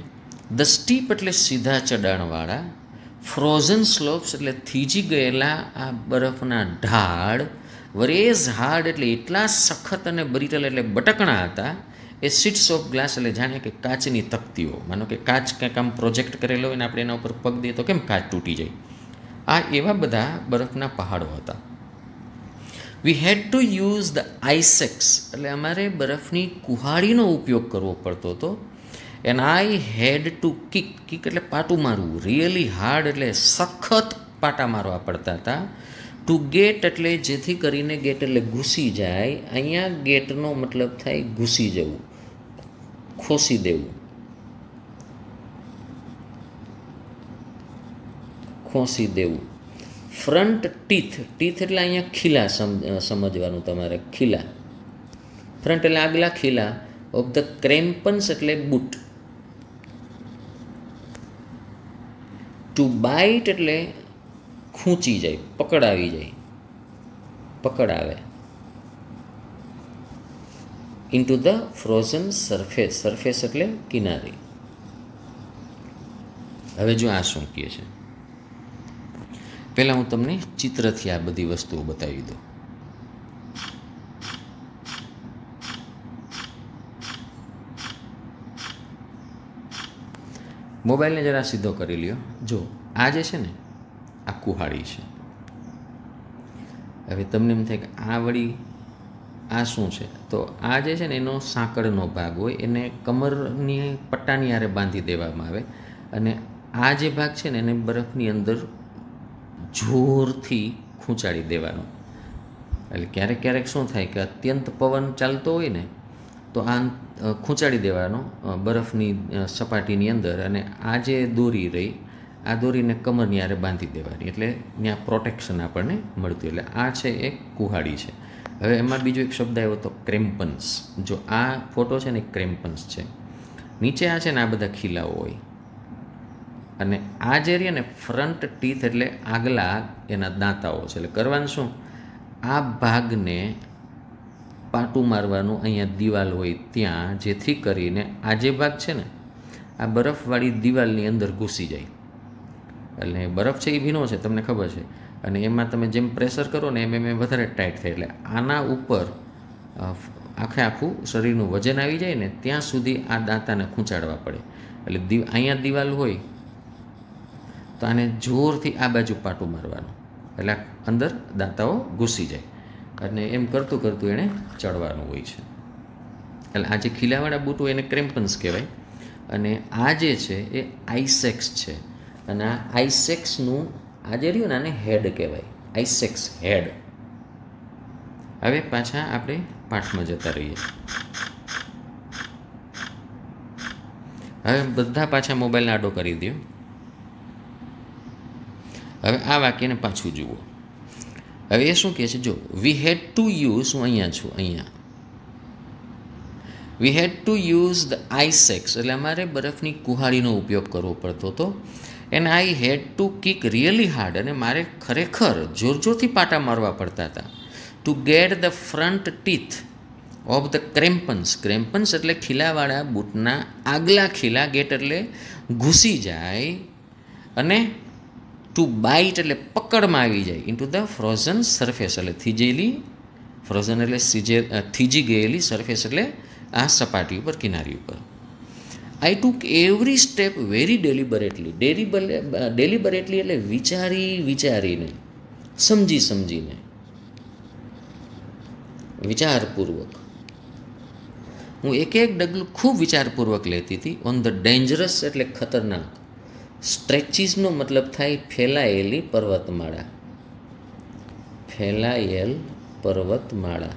ધ સ્ટીપ એટલે સીધા ચડાણવાળા ફ્રોઝન સ્લોપ્સ એટલે થીજી ગયેલા આ બરફના ઢાળ, વરેઝ હાર્ડ એટલે એટલા સખત અને બરીટલ એટલે બટકણા હતા એ સીટ્સ ઓફ ગ્લાસ એટલે જાણે કે કાચની તકતીઓ. માનો કે કાચ કંઈક આમ પ્રોજેક્ટ કરેલો હોય ને આપણે એના ઉપર પગ દઈએ તો કેમ કાચ તૂટી જાય? આ એવા બધા બરફના પહાડો હતા. We had to use the ice axe એટલે અમારે બરફની કુહાડીનો ઉપયોગ કરવો પડતો હતો. And I had to kick kick એટલે પાટું મારવું. રિયલી હાર્ડ એટલે સખત પાટા મારવા પડતા હતા. ટુ ગેટ એટલે જેથી કરીને ગેટ એટલે ઘૂસી જાય. અહીંયા ગેટનો મતલબ થાય ઘૂસી જવું. ખોસી દેવું. ખોસી દેવું. ફ્રન્ટ ટીથ ટીથ એટલે અહીંયા ખીલા સમજવાનું તમારે, ખીલા. ફ્રન્ટ એટલે આગલા ખીલા, ઓફ ધ ક્રેમ્પન્સ એટલે બૂટ. ટુ બાઇટ એટલે ખૂંચી જાય, પકડાવી જાય. પકડાવે. Into the frozen surface surface એટલે કિનારી. હવે જો આ શું કહે છે? પહેલાં હું તમને ચિત્રથી આ બધી વસ્તુઓ બતાવી દઉં. મોબાઈલને જરા સીધો કરી લ્યો. જો, આ જે છે ને, આ કુહાડી છે. હવે તમને એમ થાય કે આ વળી આ શું છે? તો આ જે છે ને, એનો સાંકળનો ભાગ હોય, એને કમરની પટ્ટાની આરે બાંધી દેવામાં આવે. અને આ જે ભાગ છે ને, એને બરફની અંદર જોરથી ખૂંચાડી દેવાનો. એટલે ક્યારેક ક્યારેક શું થાય કે અત્યંત પવન ચાલતો હોય ને, તો આ ખૂંચાડી દેવાનો બરફની સપાટીની અંદર. અને આ જે દોરી રહી, આ દોરીને કમરની આરે બાંધી દેવાની. એટલે ત્યાં પ્રોટેક્શન આપણને મળતું એટલે આ છે એક કુહાડી છે. હવે એમાં બીજો એક શબ્દ આવ્યો તો ક્રેમ્પન્સ. જો આ ફોટો છે ને ક્રેમ્પન્સ છે. નીચે આ છે ને આ બધા ખીલાઓ હોય. અને આ જે રહી ને ફ્રન્ટ ટીથ એટલે આગલા એના દાંતાઓ છે. એટલે કરવાનું શું? આ ભાગને પાટું મારવાનું અહીંયા દિવાલ હોય ત્યાં, જેથી કરીને આ જે ભાગ છે ને, આ બરફવાળી દિવાલની અંદર ઘૂસી જાય. એટલે બરફ છે એ ભીનો છે, તમને ખબર છે. અને એમાં તમે જેમ પ્રેશર કરો ને એમ એમ વધારે ટાઈટ થાય. એટલે આના ઉપર આખે આખું શરીરનું વજન આવી જાય ને ત્યાં સુધી આ દાંતાને ખૂંચાડવા પડે. એટલે દિવ અહીંયા દિવાલ હોય તો આને જોરથી આ બાજુ પાટું મારવાનું. એટલે અંદર દાંતાઓ ઘૂસી જાય. અને એમ કરતું કરતું એણે ચડવાનું હોય છે. એટલે આ જે ખીલાવાળા બૂટ હોય એને ક્રેમ્પન્સ કહેવાય. અને આ જે છે એ આઈસેક્સ છે. અને આ આઈસેક્સનું આ જે રહ્યું ને આને હેડ કહેવાય. આઈસેક્સ હેડ હવે પાછા આપણે પાઠમાં જતા રહીએ. હવે બધા પાછા મોબાઈલને આડો કરી દો હવે આ વાક્યને પાછું જુઓ. હવે એ શું કહે છે? જો વી હેડ ટુ યુઝ હું અહીંયા છું, અહીંયા. We had to use the ice axe એટલે અમારે બરફની કુહાડીનો ઉપયોગ કરવો પડતો હતો. And I had to kick really hard અને મારે ખરેખર જોરજોરથી પાટા મારવા પડતા હતા. To get the front teeth of the crampons crampons એટલે ખીલાવાળા બૂટના આગલા ખીલા ગેટ એટલે ઘૂસી જાય અને ટુ બાઇટ એટલે પકડમાં આવી જાય. ઇન્ટુ ધ ફ્રોઝન સરફેસ એટલે થીજેલી ફ્રોઝન એટલે સીજે થીજી ગયેલી સરફેસ એટલે આ સપાટી ઉપર, કિનારી ઉપર. I took every step very deliberately deliber deliberately એટલે વિચારી, વિચારીને. સમજી, સમજીને. વિચારપૂર્વક. હું એક એક ડગલું ખૂબ વિચારપૂર્વક લેતી હતી. ઓન ધ ડેન્જરસ એટલે ખતરનાક. સ્ટ્રેચીસનો મતલબ થાય ફેલાયેલી પર્વતમાળા. ફેલાયેલ પર્વતમાળા.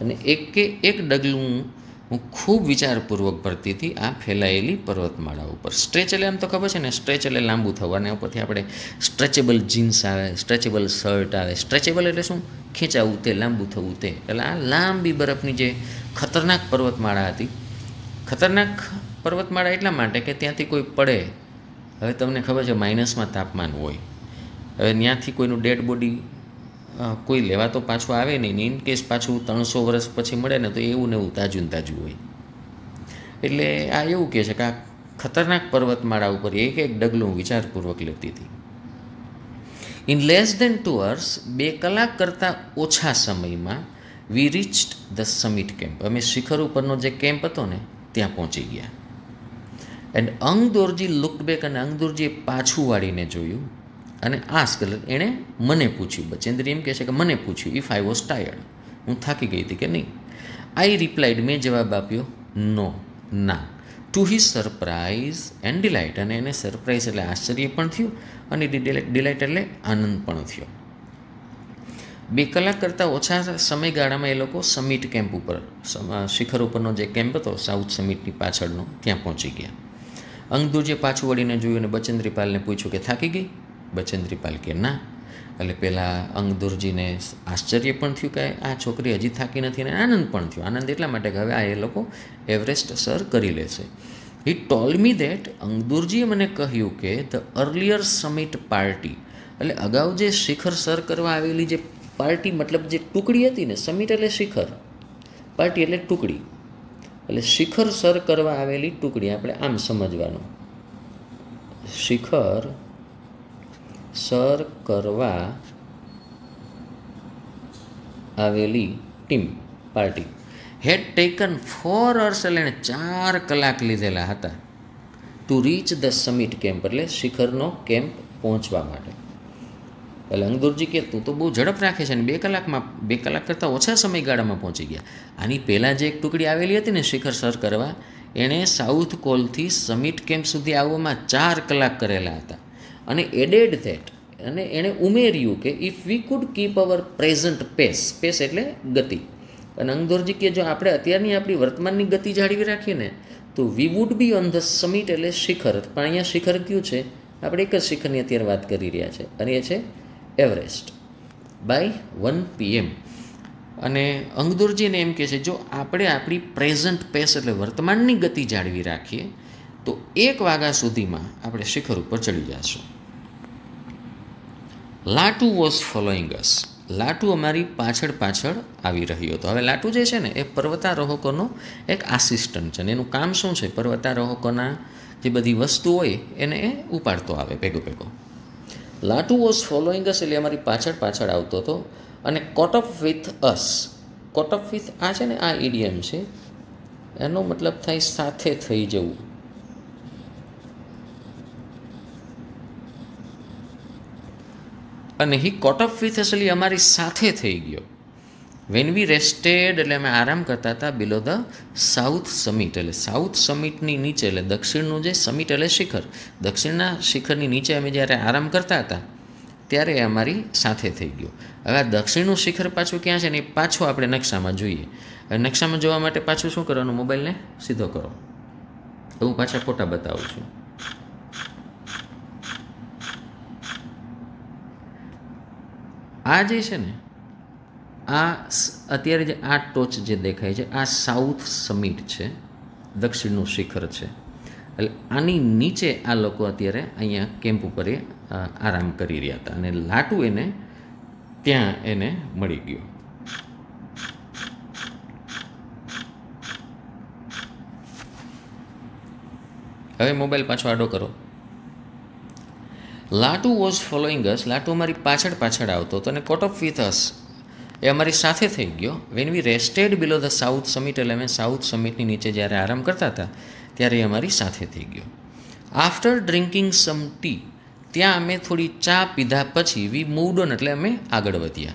અને એકે એક ડગલું હું ખૂબ વિચારપૂર્વક ભરતી હતી આ ફેલાયેલી પર્વતમાળા ઉપર. સ્ટ્રેચ એટલે એમ તો ખબર છે ને સ્ટ્રેચ એટલે લાંબુ થવાને ઉપરથી આપણે સ્ટ્રેચેબલ જીન્સ આવે, સ્ટ્રેચેબલ શર્ટ આવે. સ્ટ્રેચેબલ એટલે શું? ખેંચાવું તે, લાંબુ થવું તે. એટલે આ લાંબી બરફની જે ખતરનાક પર્વતમાળા હતી, ખતરનાક પર્વતમાળા એટલા માટે કે ત્યાંથી કોઈ પડે. હવે તમને ખબર છે, માઇનસમાં તાપમાન હોય. હવે ત્યાંથી કોઈનું ડેડ બોડી કોઈ લેવા તો પાછું આવે નહીં. ઇન કેસ પાછું ત્રણસો વર્ષ પછી મળે ને તો એવું ને એવું તાજું તાજું હોય. એટલે આ એવું કહે છે કે આ ખતરનાક પર્વતમાળા ઉપર એક એક ડગલું વિચારપૂર્વક લેતી હતી. In less than two hours બે કલાક કરતાં ઓછા સમયમાં we reached the summit camp અમે શિખર ઉપરનો જે કેમ્પ હતો ને, ત્યાં પહોંચી ગયા. And Ang Dorji look back look back અને અંગદોરજીએ પાછું વાળીને જોયું. અને આસ્ક એણે મને પૂછ્યું. બચેન્દ્ર એમ કહે છે કે મને પૂછ્યું ઇફ આઈ વોઝ ટાયર્ડ હું થાકી ગઈ હતી કે નહીં? આઈ રિપ્લાઇડ મેં જવાબ આપ્યો નો ના. To his surprise and delight અને એને સરપ્રાઇઝ એટલે આશ્ચર્ય પણ થયું અને ડિલાઇટ એટલે આનંદ પણ થયો. બે કલાક કરતાં ઓછા સમયગાળામાં એ લોકો સમિટ કેમ્પ ઉપર શિખર ઉપરનો જે કેમ્પ હતો, સાઉથ સમિટની પાછળનો, ત્યાં પહોંચી ગયા. અંગદુરજે પાછું વળીને જોયું અને બચેન્દ્રીપાલને પૂછ્યું કે થાકી ગઈ? બચેન્દ્રીપાલ કે ના એટલે પહેલાં અંગદુરજીને આશ્ચર્ય પણ થયું કે આ છોકરી હજી થાકી નથી અને આનંદ પણ થયો. આનંદ એટલા માટે કે હવે આ એ લોકો એવરેસ્ટ સર કરી લેશે હી ટોલ મી દેટ અંગદુરજીએ મને કહ્યું કે ધ અર્લિયર સમિટ પાર્ટી એટલે અગાઉ જે શિખર સર કરવા આવેલી જે પાર્ટી, મતલબ જે ટુકડી હતી ને સમિટ એટલે શિખર. પાર્ટી એટલે ટુકડી. એટલે શિખર સર કરવા આવેલી ટુકડી, આપણે આમ સમજવાનું. શિખર સર કરવા આવેલી team, party. Had taken four hours એટલે એણે ચાર કલાક લીધેલા હતા. To reach the summit camp એટલે શિખરનો કેમ્પ પહોંચવા માટે. એટલે અંગદુરજી કે, તું તો બહુ ઝડપ રાખે છે ને બે કલાકમાં, બે કલાક કરતાં ઓછા સમયગાળામાં પહોંચી ગયા. આની પહેલાં જે એક ટુકડી આવેલી હતી ને શિખર સર કરવા એણે સાઉથ કોલથી સમિટ કેમ્પ સુધી આવવામાં ચાર કલાક કરેલા હતા. અને એડેડ ધેટ અને એણે ઉમેર્યું કે if we could keep our present pace pace એટલે ગતિ. અને અંગદોરજી કે, જો આપણે અત્યારની આપણી વર્તમાનની ગતિ જાળવી રાખીએ ને, તો we would be on the summit એટલે શિખર. પણ અહીંયા શિખર કયું છે? આપણે એક જ શિખરની અત્યારે વાત કરી રહ્યા છે. અને એ છે એવરેસ્ટ બાય વન પીએમ અને અંગદુરજીને એમ કહે છે, જો આપણે આપણી પ્રેઝન્ટ પેસ એટલે વર્તમાનની ગતિ જાળવી રાખીએ, તો એક વાગ્યા સુધીમાં આપણે શિખર ઉપર ચડી જશું. Lhatu was following us Lhatu અમારી પાછળ પાછળ આવી રહ્યો હતો. હવે લાટુ જે છે ને, એ પર્વતારોહકોનો એક આસિસ્ટન્ટ છે ને, એનું કામ શું છે? પર્વતારોહકોના જે બધી વસ્તુ હોય, એને એ ઉપાડતો આવે ભેગો ભેગો. લાટુ વોઝ ફોલોઈંગ અસ એટલે અમારી પાછળ પાછળ આવતો હતો. અને caught up with us caught up with આ છે ને, આ ઇડિયમ છે. એનો મતલબ થાય સાથે થઈ જવું. અને હી કોટ અપ વિથ અસલી અમારી સાથે થઈ ગયો. વેન વી રેસ્ટેડ એટલે અમે આરામ કરતા હતા બિલો ધ સાઉથ સમિટ એટલે સાઉથ સમિટની નીચે, એટલે દક્ષિણનું જે સમિટ એટલે શિખર. દક્ષિણના શિખરની નીચે અમે જ્યારે આરામ કરતા હતા, ત્યારે એ અમારી સાથે થઈ ગયો. હવે આ દક્ષિણનું શિખર પાછું ક્યાં છે ને એ પાછું આપણે નકશામાં જોઈએ. હવે નકશામાં જોવા માટે પાછું શું કરવાનું? મોબાઈલને સીધો કરો. હું પાછા ફોટા બતાવું છું. આ જે છે ને, આ અત્યારે જે આ ટોચ જે દેખાય છે, આ સાઉથ સમિટ છે, દક્ષિણનું શિખર છે. એટલે આની નીચે આ લોકો અત્યારે અહીંયા કેમ્પ ઉપર આરામ કરી રહ્યા હતા અને લાટુ એને ત્યાં એને મળી ગયો. હવે મોબાઈલ પાછો આડો કરો. Lhatu was following us Lhatu અમારી પાછળ પાછળ આવતો હતો અને કોટ ઓફ વિથ અસ એ અમારી સાથે થઈ ગયો. When we rested below the South Summit એટલે અમે સાઉથ સમિટની નીચે જ્યારે આરામ કરતા હતા, ત્યારે એ અમારી સાથે થઈ ગયો. આફ્ટર ડ્રિંકિંગ સમ ટી ત્યાં અમે થોડી ચા પીધા પછી વી મૂવડ ઓન એટલે અમે આગળ વધ્યા.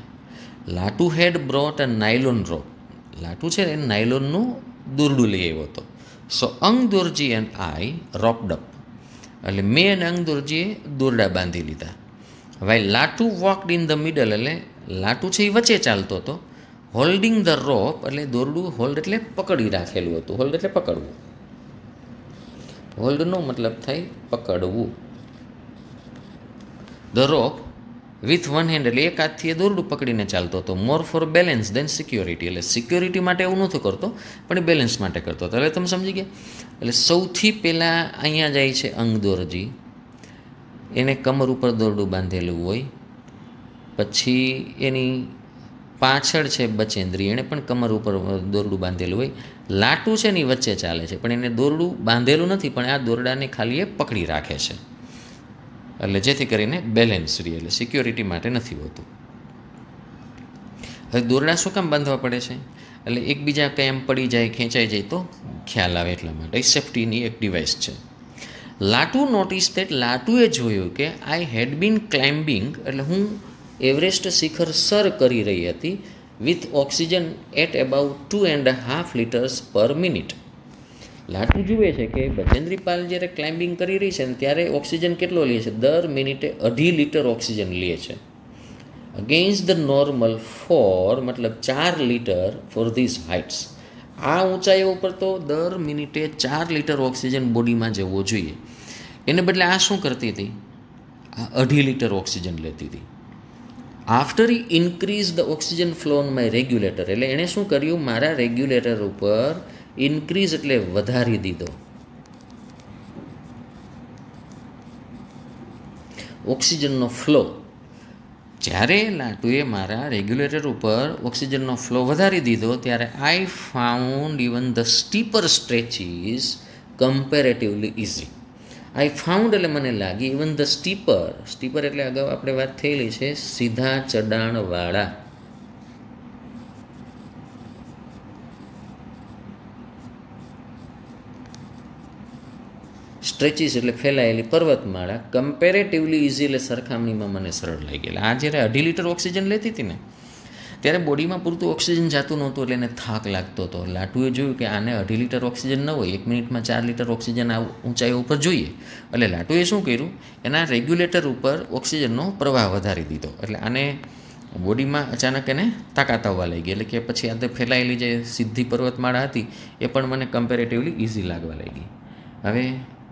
લાટુ હેડ બ્રોટ અ નાયલોન રોપ લાટુ છે એ નાયલોનનું દોરડું લઈ આવ્યો હતો. સો અંગ દોરજી એન્ડ આઈ રોપડપ એટલે મેં અને અંગ દોરજીએ દોરડા બાંધી લીધા. While Lhatu walked in the middle એટલે લાટુ છે એ વચ્ચે ચાલતો હતો. હોલ્ડિંગ ધ રોપ એટલે દોરડું હોલ્ડ એટલે પકડી રાખેલું હતું. હોલ્ડ એટલે પકડવું. હોલ્ડનો મતલબ થાય પકડવું. The rope with one hand એટલે એક હાથથી એ દોરડું પકડીને ચાલતો હતો. More for balance than security એટલે સિક્યોરિટી માટે એવું નહોતું કરતો, પણ એ બેલેન્સ માટે કરતો હતો. એટલે તમે સમજી ગયા? એટલે સૌથી પહેલાં અહીંયા જાય છે અંગ દોરજી એને કમર ઉપર દોરડું બાંધેલું હોય. પછી એની પાછળ છે બચેન્દ્રી એણે પણ કમર ઉપર દોરડું બાંધેલું હોય. લાટુ છે એની વચ્ચે ચાલે છે, પણ એને દોરડું બાંધેલું નથી, પણ આ દોરડાને ખાલી એ પકડી રાખે છે. એટલે જેથી કરીને બેલેન્સ રહે, એટલે સિક્યોરિટી માટે નથી હોતું. હવે દોરડા શું કામ બાંધવા પડે છે? એટલે એકબીજા કંઈ એમ પડી જાય, ખેંચાઈ જાય તો? ખ્યાલ આવે એટલા માટે. સેફ્ટીની એક ડિવાઇસ છે. લાટુ નોટિસ દેટ લાટુએ જોયું કે આઈ હેડ બીન ક્લાઇમ્બિંગ એટલે હું એવરેસ્ટ શિખર સર કરી રહી હતી with oxygen at about two and half litres per minute Latu જુએ છે કે બચેન્દ્રીપાલ જ્યારે ક્લાઇમ્બિંગ કરી રહી છે ને ત્યારે ઓક્સિજન કેટલો લે છે? દર મિનિટે અઢી લીટર ઓક્સિજન લે છે. અગેન્સ્ટ ધ નોર્મલ ફોર મતલબ ચાર લીટર ફોર ધીસ હાઇટ્સ આ ઊંચાઈઓ ઉપર તો દર મિનિટે ચાર લીટર ઓક્સિજન બોડીમાં જવો જોઈએ. એને બદલે આ શું કરતી હતી? આ અઢી લીટર ઓક્સિજન લેતી હતી. After he increase the oxygen flow on my regulator એટલે એણે શું કર્યું? મારા રેગ્યુલેટર ઉપર ઇન્ક્રીઝ એટલે વધારી દીધો. ઓક્સિજનનો ફ્લો જ્યારે લાટુએ મારા રેગ્યુલેટર ઉપર ઓક્સિજનનો ફ્લો વધારી દીધો, ત્યારે I found even the steeper stretches comparatively easy I found એટલે મને લાગી ઇવન ધ સ્ટીપર સ્ટીપર એટલે અગાઉ આપણે વાત થયેલી છે સીધા ચડાણવાળા. સ્ટ્રેચીસ એટલે ફેલાયેલી પર્વતમાળા કમ્પેરેટિવલી ઇઝી એટલે સરખામણીમાં મને સરળ લાગી એટલે આ જ્યારે અઢી લીટર ઓક્સિજન લેતી હતી ને, ત્યારે બોડીમાં પૂરતું ઓક્સિજન જતું નહોતું એટલે એને થાક લાગતો હતો. લાટુએ જોયું કે આને અઢી લીટર ઓક્સિજન ન હોય, એક મિનિટમાં ચાર લીટર ઓક્સિજન આ ઊંચાઈ ઉપર જોઈએ. એટલે લાટુએ શું કર્યું? એના રેગ્યુલેટર ઉપર ઓક્સિજનનો પ્રવાહ વધારી દીધો. એટલે આને બોડીમાં અચાનક એને તાકાત આવવા લાગી. એટલે કે પછી આ ફેલાયેલી જે સીધી પર્વતમાળા હતી, એ પણ મને કમ્પેરેટિવલી ઇઝી લાગવા લાગી. હવે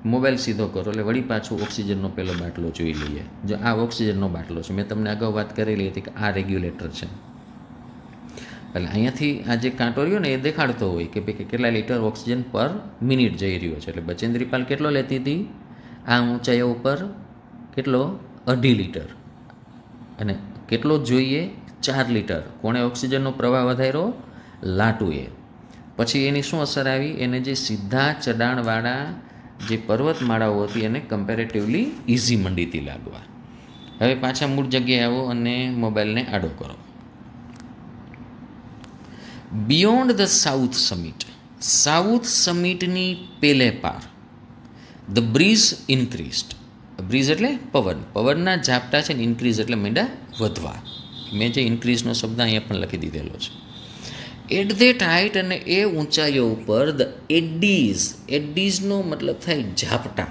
મોબાઈલ સીધો કરો એટલે વળી પાછું ઓક્સિજનનો પહેલો બાટલો જોઈ લઈએ. જો આ ઓક્સિજનનો બાટલો છે. મેં તમને અગાઉ વાત કરેલી હતી કે આ રેગ્યુલેટર છે. એટલે અહીંયાથી આ જે કાંટો રહ્યો ને એ દેખાડતો હોય કે ભાઈ કેટલા લીટર ઓક્સિજન પર મિનિટ જઈ રહ્યો છે. એટલે બચેન્દ્રી પાલ કેટલો લેતી હતી? આ ઊંચાઈ ઉપર કેટલો? અઢી લીટર. અને કેટલો જોઈએ? ચાર લીટર. કોણે ઓક્સિજનનો પ્રવાહ વધાર્યો? લાટુએ. પછી એની શું અસર આવી? એને જે સીધા ચડાણવાળા જે પર્વતમાળાઓ હતી એને કમ્પેરેટિવલી ઇઝી મંડીથી લાગવા. હવે પાછા મૂળ જગ્યાએ આવો અને મોબાઈલને આડો કરો. Beyond the South Summit South સમિટની પેલે પાર ધ બ્રીઝ ઇન્ક્રીઝડ બ્રીઝ એટલે પવન. પવનના ઝાપટા છે ને ઇન્ક્રીઝ એટલે મીંડા વધવા. મેં જે ઇન્ક્રીઝનો શબ્દ અહીંયા પણ લખી દીધેલો છે. એટ ધેટ હાઇટ અને એ ઊંચાઈઓ ઉપર ધ એડીઝ એડીઝનો મતલબ થાય ઝાપટા.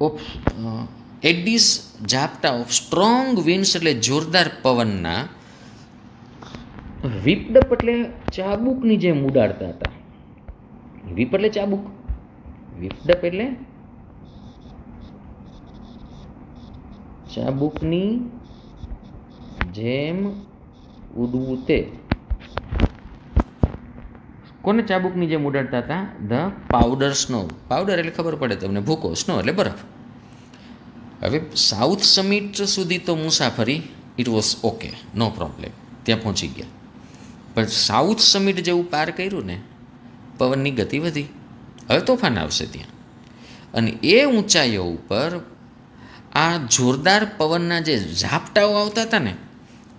ઓફ એડીઝ ઝાપટા ઓફ સ્ટ્રોંગ વિન્સ એટલે જોરદાર પવનના. વિપડપ એટલે ચાબુકની જેમ ઉડાડતા હતા. વિપ એટલે ચાબુક. વિપડપ એટલે ચાબુકની જેમ ઉડવું તે. કોને ચાબુકની જેમ ઉડાડતા હતા? ધ પાવડર સ્નો પાવડર એટલે ખબર પડે તમને. ભૂકો. સ્નો એટલે બરફ. હવે સાઉથ સમિટ સુધી તો મુસાફરી it was okay no problem ત્યાં પહોંચી ગયા. પણ સાઉથ સમિટ જેવું પાર કર્યું ને, પવનની ગતિ વધી. હવે તોફાન આવશે ત્યાં. અને એ ઊંચાઈઓ ઉપર આ જોરદાર પવનના જે ઝાપટાઓ આવતા હતા ને,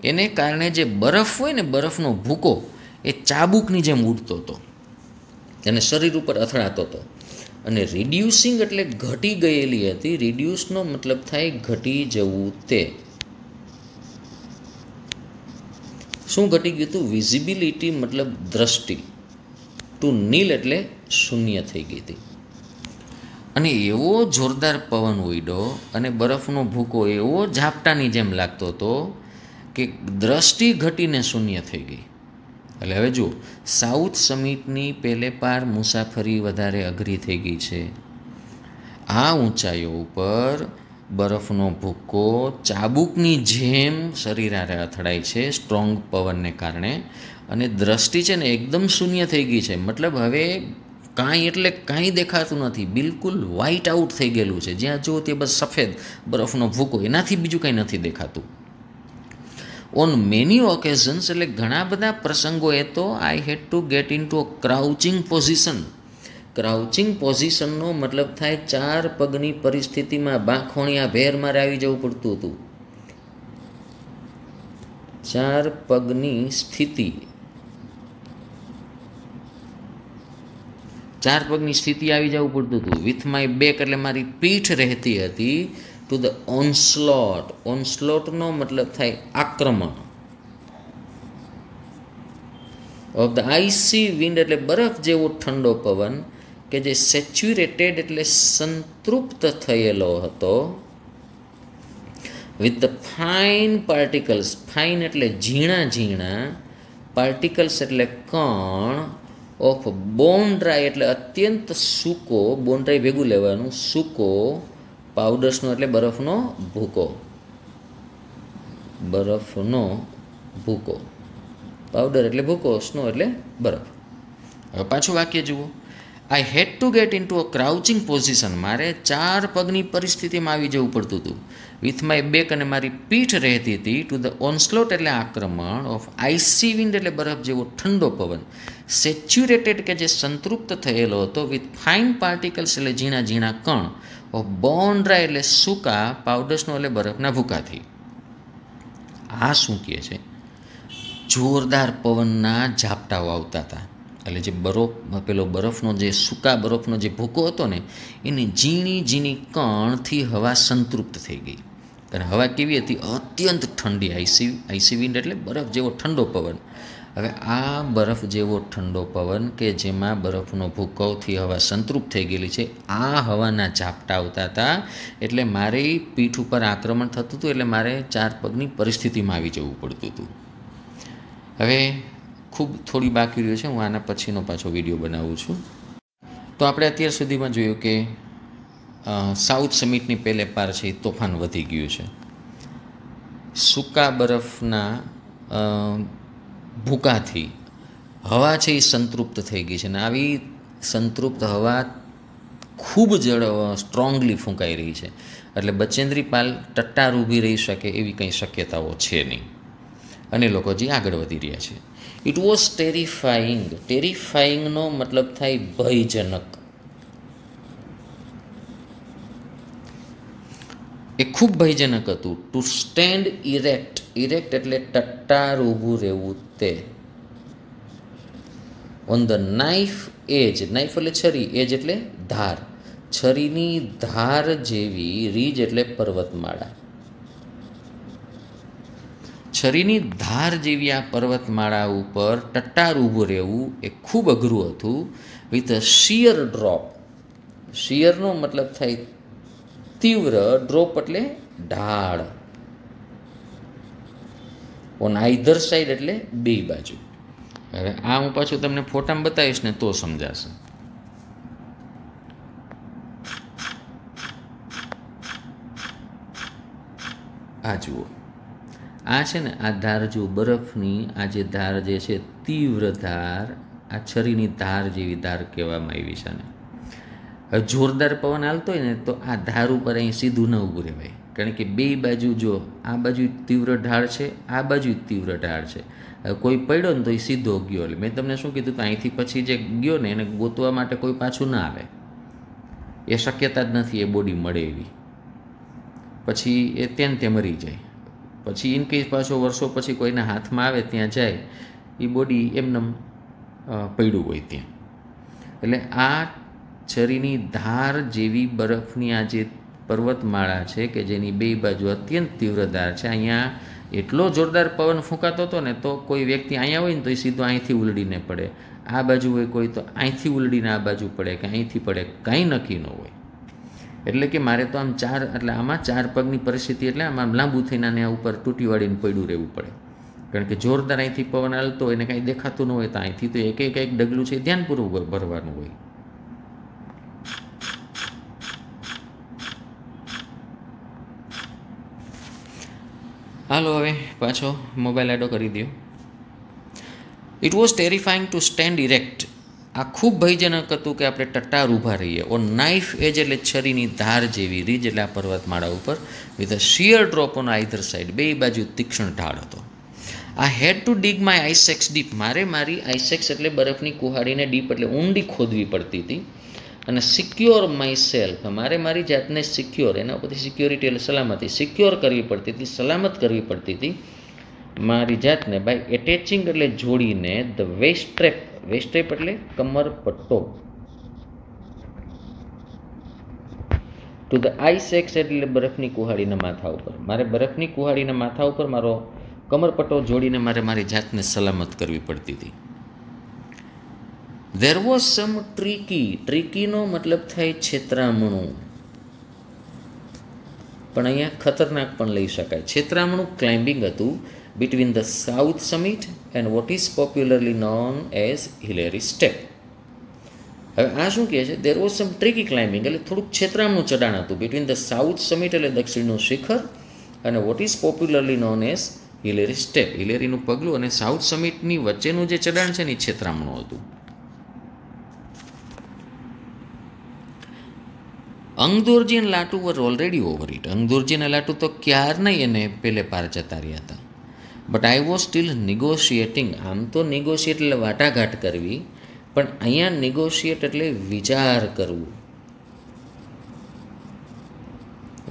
એને કારણે જે બરફ હોય ને બરફનો ભૂકો, એ ચાબુકની જેમ ઉડતો હતો. એને શરીર ઉપર અથડાતો હતો. અને રિડ્યુસિંગ એટલે ઘટી ગયેલી હતી. રિડ્યુસનો મતલબ થાય ઘટી જવું તે. શું ઘટી ગયું હતું? વિઝિબિલિટી મતલબ દ્રષ્ટિ. ટુ નીલ એટલે શૂન્ય થઈ ગઈ હતી. અને એવો જોરદાર પવન ઉડ્યો અને બરફનો ભૂકો એવો ઝાપટાની જેમ લાગતો હતો કે દ્રષ્ટિ ઘટીને શૂન્ય થઈ ગઈ. એટલે હવે જુઓ, સાઉથ સમિટની પેલે પાર મુસાફરી વધારે અઘરી થઈ ગઈ છે. આ ઊંચાઈઓ ઉપર બરફનો ભૂકો ચાબુકની જેમ શરીરારે અથડાય છે સ્ટ્રોંગ પવનને કારણે અને દ્રષ્ટિ છે ને એકદમ શૂન્ય થઈ ગઈ છે. મતલબ હવે કાંઈ એટલે કાંઈ દેખાતું નથી. બિલકુલ વ્હાઇટ આઉટ થઈ ગયેલું છે. જ્યાં જુઓ તે બસ સફેદ બરફનો ભૂકો. એનાથી બીજું કાંઈ નથી દેખાતું. ઓન મેની ઓકેઝન્સ એટલે ઘણા બધા પ્રસંગોએ તો I had to get into crouching position crouching પોઝિશનનો મતલબ થાય ચાર પગની પરિસ્થિતિમાં બાંખોણિયા ભેર મારે આવી જવું પડતું હતું. ચાર પગની સ્થિતિ. ચાર પગની સ્થિતિ આવી જવું પડતું હતું. વિથ માય બેક એટલે મારી પીઠ રહેતી હતી ટુ ધ ઓનસ્લોટ ઓનસ્લોટનો મતલબ થાય આક્રમણ. ઓફ ધ આઈસી વિન્ડ એટલે બરફ જેવો ઠંડો પવન કે જે સેચ્યુરેટેડ એટલે સંતૃપ્ત થયેલો હતો. With the fine particles fine એટલે ઝીણા ઝીણા પાર્ટિકલ્સ એટલે કણ ઓફ બોન ડ્રાય એટલે અત્યંત સૂકો બોન ડ્રાય ભેગું લેવાનું, સૂકો પાવડર્સનો એટલે બરફનો ભૂકો. બરફનો ભૂકો. પાવડર એટલે ભૂકો, સ્નો એટલે બરફ. હવે પાછું વાક્ય જુઓ. I had to get into a crouching position મારે ચાર પગની પરિસ્થિતિમાં આવી જવું પડતું હતું. વિથ માય બેક અને મારી પીઠ રહેતી હતી ટુ ધ ઓનસ્લોટ એટલે આક્રમણ ઓફ આઈસી વિન્ડ એટલે બરફ જેવો ઠંડો પવન. સેચ્યુરેટેડ કે જે સંતૃપ્ત થયેલો હતો વિથ ફાઇન પાર્ટિકલ્સ એટલે ઝીણા ઝીણા કણ. ઓફ બોન ડ્રાય એટલે સૂકા પાવડર્સનો એટલે બરફના ભૂકાથી આ શું કહે છે? જોરદાર પવનના ઝાપટાઓ આવતા હતા. એટલે જે બરફ પેલો બરફનો જે સૂકા બરફનો જે ભૂકો હતો ને, એની ઝીણી ઝીણી કણથી હવા સંતૃપ્ત થઈ ગઈ. અને હવા કેવી હતી? અત્યંત ઠંડી આઈસી આઈસી વિન્ડ એટલે બરફ જેવો ઠંડો પવન. હવે આ બરફ જેવો ઠંડો પવન કે જેમાં બરફનો ભૂકવથી હવા સંતૃપ્ત થઈ ગયેલી છે, આ હવાના ઝાપટા આવતા હતા એટલે મારી પીઠ ઉપર આક્રમણ થતું હતું એટલે મારે ચાર પગની પરિસ્થિતિમાં આવી જવું પડતું હતું. હવે ખૂબ થોડી બાકી રહ્યું છે, હું આના પછીનો પાછો વીડિયો બનાવું છું. તો આપણે અત્યાર સુધીમાં જોયું કે સાઉથ સમિટની પહેલે પાર છે એ તોફાન વધી ગયું છે. સૂકા બરફના ભૂકાથી હવા છે એ સંતૃપ્ત થઈ ગઈ છે અને આવી સંતૃપ્ત હવા ખૂબ જળ સ્ટ્રોંગલી ફૂંકાઈ રહી છે. એટલે બચેન્દ્રી પાલ ટટ્ટાર ઊભી રહી શકે એવી કંઈ શક્યતાઓ છે નહીં. અને લોકો જે આગળ વધી રહ્યા છે. ઇટ વોઝ ટેરિફાઈંગ ટેરિફાઈંગનો મતલબ થાય ભયજનક. એ ખૂબ ભયજનક હતું. ટુ સ્ટેન્ડ ઇરેક્ટ ઇરેક્ટ એટલે ટટ્ટાર ઊભું રહેવું તે. On the knife edge knife એટલે છરી એજ એટલે ધાર. છરીની ધાર જેવી રીજ એટલે પર્વતમાળા. છરીની ધાર જેવી આ પર્વતમાળા ઉપર ટટ્ટાર ઊભું રહેવું એ ખૂબ અઘરું હતું. વિથ અ શિયર ડ્રોપ શિયરનો મતલબ થાય તીવ્ર ડ્રોપ એટલે ઢાળ. ઓન આઈધર સાઈડ એટલે બે બાજુ. હવે આ હું પાછું તમને ફોટામાં બતાવીશ ને તો સમજાશે. આ જુઓ. આ છે ને આ ધાર જુઓ બરફની, આ જે ધાર જે છે તીવ્ર ધાર, આ છરીની ધાર જેવી ધાર કહેવામાં આવી છે ને જોરદાર પવન હાલતો હોય ને, તો આ ધાર ઉપર અહીં સીધું ન ઊભું રહેવાય. કારણ કે બે બાજુ જો, આ બાજુ તીવ્ર ઢાળ છે, આ બાજુ તીવ્ર ઢાળ છે. કોઈ પડ્યો ને તો એ સીધો ગયો. એટલે મેં તમને શું કીધું, તો અહીંથી પછી જે ગયો ને, એને ગોતવા માટે કોઈ પાછું ના આવે. એ શક્યતા જ નથી એ બોડી મળે એવી. પછી એ તેન તે મરી જાય. પછી ઇન કેસ પાછો વર્ષો પછી કોઈના હાથમાં આવે, ત્યાં જાય, એ બોડી એમને પડ્યું હોય ત્યાં. એટલે આ છરીની ધાર જેવી બરફની આ જે પર્વતમાળા છે કે જેની બે બાજુ અત્યંત તીવ્ર ધાર છે, અહીંયા એટલો જોરદાર પવન ફૂંકાતો હતો ને, તો કોઈ વ્યક્તિ અહીંયા હોય ને, તો એ સીધો અહીંથી ઉલડીને પડે. આ બાજુ હોય કોઈ, તો અહીંથી ઉલડીને આ બાજુ પડે કે અહીંથી પડે, કાંઈ નક્કી ન હોય. એટલે કે મારે તો આમ ચાર, એટલે આમાં ચાર પગની પરિસ્થિતિ એટલે આમાં લાંબુ થઈને આને ઉપર તૂટી વાળીને પડ્યું રહેવું પડે. કારણ કે જોરદાર અહીંથી પવન હાલતો હોય ને, કાંઈ દેખાતું ન હોય, તો અહીંથી તો એક એક ડગલું છે ધ્યાનપૂર્વક ભરવાનું હોય. હાલો હવે, પાછો મોબાઈલ આડો કરી દો it was terrifying to stand erect આ ખૂબ ભયજનક હતું કે આપણે ટટ્ટાર ઊભા રહીએ. ઓ નાઇફ એજ એટલે છરીની ધાર જેવી રીજ એટલે આ પર્વતમાળા ઉપર with a sheer drop on either side બે બાજુ તીક્ષ્ણ ઢાળ હતો. આ had to dig my ice axe deep મારે મારી આઈસેક્સ એટલે બરફની કુહાડીને ડીપ એટલે ઊંડી ખોદવી પડતી હતી. અને સિક્યોર માય સેલ્ફ મારે મારી જાતને સિક્યોર એના ઉપરથી સિક્યોરિટી એટલે સલામતી સિક્યોર કરવી પડતી હતી, સલામત કરવી પડતી હતી, મારી જાતને બાય એટેચિંગ એટલે જોડીને the waist strap waist strap એટલે કમર પટ્ટો. ટુ ધ આઈસ એક્સ એટલે બરફની કુહાડીના માથા ઉપર. મારે બરફની કુહાડીના માથા ઉપર મારો કમરપટ્ટો જોડીને મારે મારી જાતને સલામત કરવી પડતી હતી. દેર વોઝ સમ ટ્રીકી ટ્રીકીનો મતલબ થાય છેતરામણું. પણ અહીંયા ખતરનાક પણ લઈ શકાય. છેતરામણું ક્લાઇમ્બિંગ હતું between the south summit and what is popularly known as Hillary step હવે આ શું કહે છે? There was some tricky climbing એટલે થોડુંક છેતરામનું ચડાણ હતું. બિટવીન ધ સાઉથ સમિટ એટલે દક્ષિણનું શિખર અને what is popularly known as Hillary step હિલેરીનું પગલું અને સાઉથ સમિટની વચ્ચેનું જે ચડાણ છે ને એ છેતરામણું હતું. અંગદોરજી અને Latu were already over it Angdorji અને લાટુ તો ક્યાર નહીં એને પેલે પાર જતા રહ્યા હતા. But I was still negotiating આમ તો નિગોશિએટ એટલે વાટાઘાટ કરવી, પણ અહીંયા નિગોશિએટ એટલે વિચાર કરવું.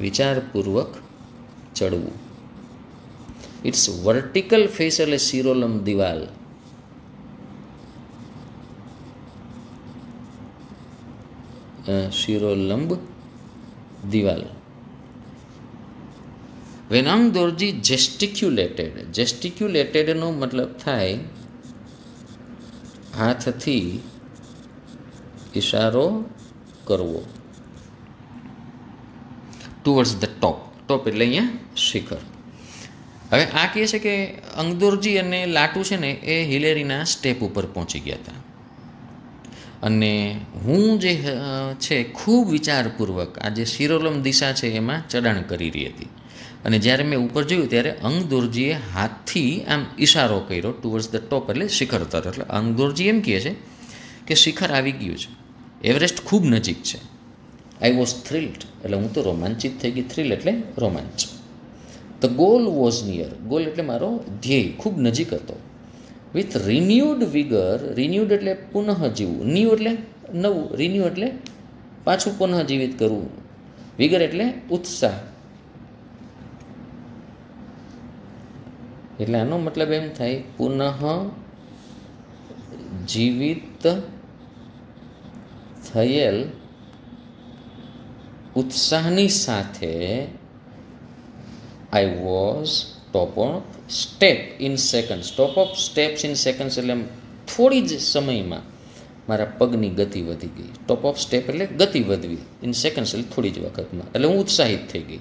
વિચારપૂર્વક ચડવું. ઇટ્સ વર્ટિકલ ફેસ એટલે શિરોલમ દિવાલ. શિરોલંબ દિવાલ. વેન દોરજી જેસ્ટિક્યુલેટેડ જેસ્ટિક્યુલેટેડનો મતલબ થાય હાથથી ઇશારો કરવો. ટુવર્ડ્સ ધ ટોપ ટોપ એટલે અહીંયા શિખર. હવે આ કહે છે કે અંગદોરજી અને લાટુ છે ને એ હિલેરીના સ્ટેપ ઉપર પહોંચી ગયા હતા. અને હું જે છે, ખૂબ વિચારપૂર્વક આ જે શિરોલમ દિશા છે એમાં ચડાણ કરી રહી હતી. અને જ્યારે મેં ઉપર જોયું ત્યારે અંગદોરજીએ હાથથી આમ ઈશારો કર્યો ટુવર્ડ્સ ધ ટોપ એટલે શિખર તરફ. એટલે અંગદોરજી એમ કહે છે કે શિખર આવી ગયું છે. એવરેસ્ટ ખૂબ નજીક છે. આઈ વોઝ થ્રિલ્ડ એટલે હું તો રોમાંચિત થઈ ગઈ. થ્રિલ એટલે રોમાંચ. The goal was near goal એટલે મારો ધ્યેય ખૂબ નજીક હતો. વિથ રિન્યુડ વિગર રિન્યુડ એટલે પુનઃ જીવવું. ન્યૂ એટલે નવું. રિન્યુ એટલે પાછું પુનઃ જીવિત કરવું. વિગર એટલે ઉત્સાહ. એટલે આનો મતલબ એમ થાય, પુનઃ જીવિત થયેલ ઉત્સાહની સાથે I was top of step in second top of steps in seconds એટલે થોડી જ સમયમાં મારા પગની ગતિ વધી ગઈ. ટોપ ઓફ સ્ટેપ એટલે ગતિ વધવી. ઇન સેકન્ડ્સ એટલે થોડી જ વખતમાં. એટલે હું ઉત્સાહિત થઈ ગઈ.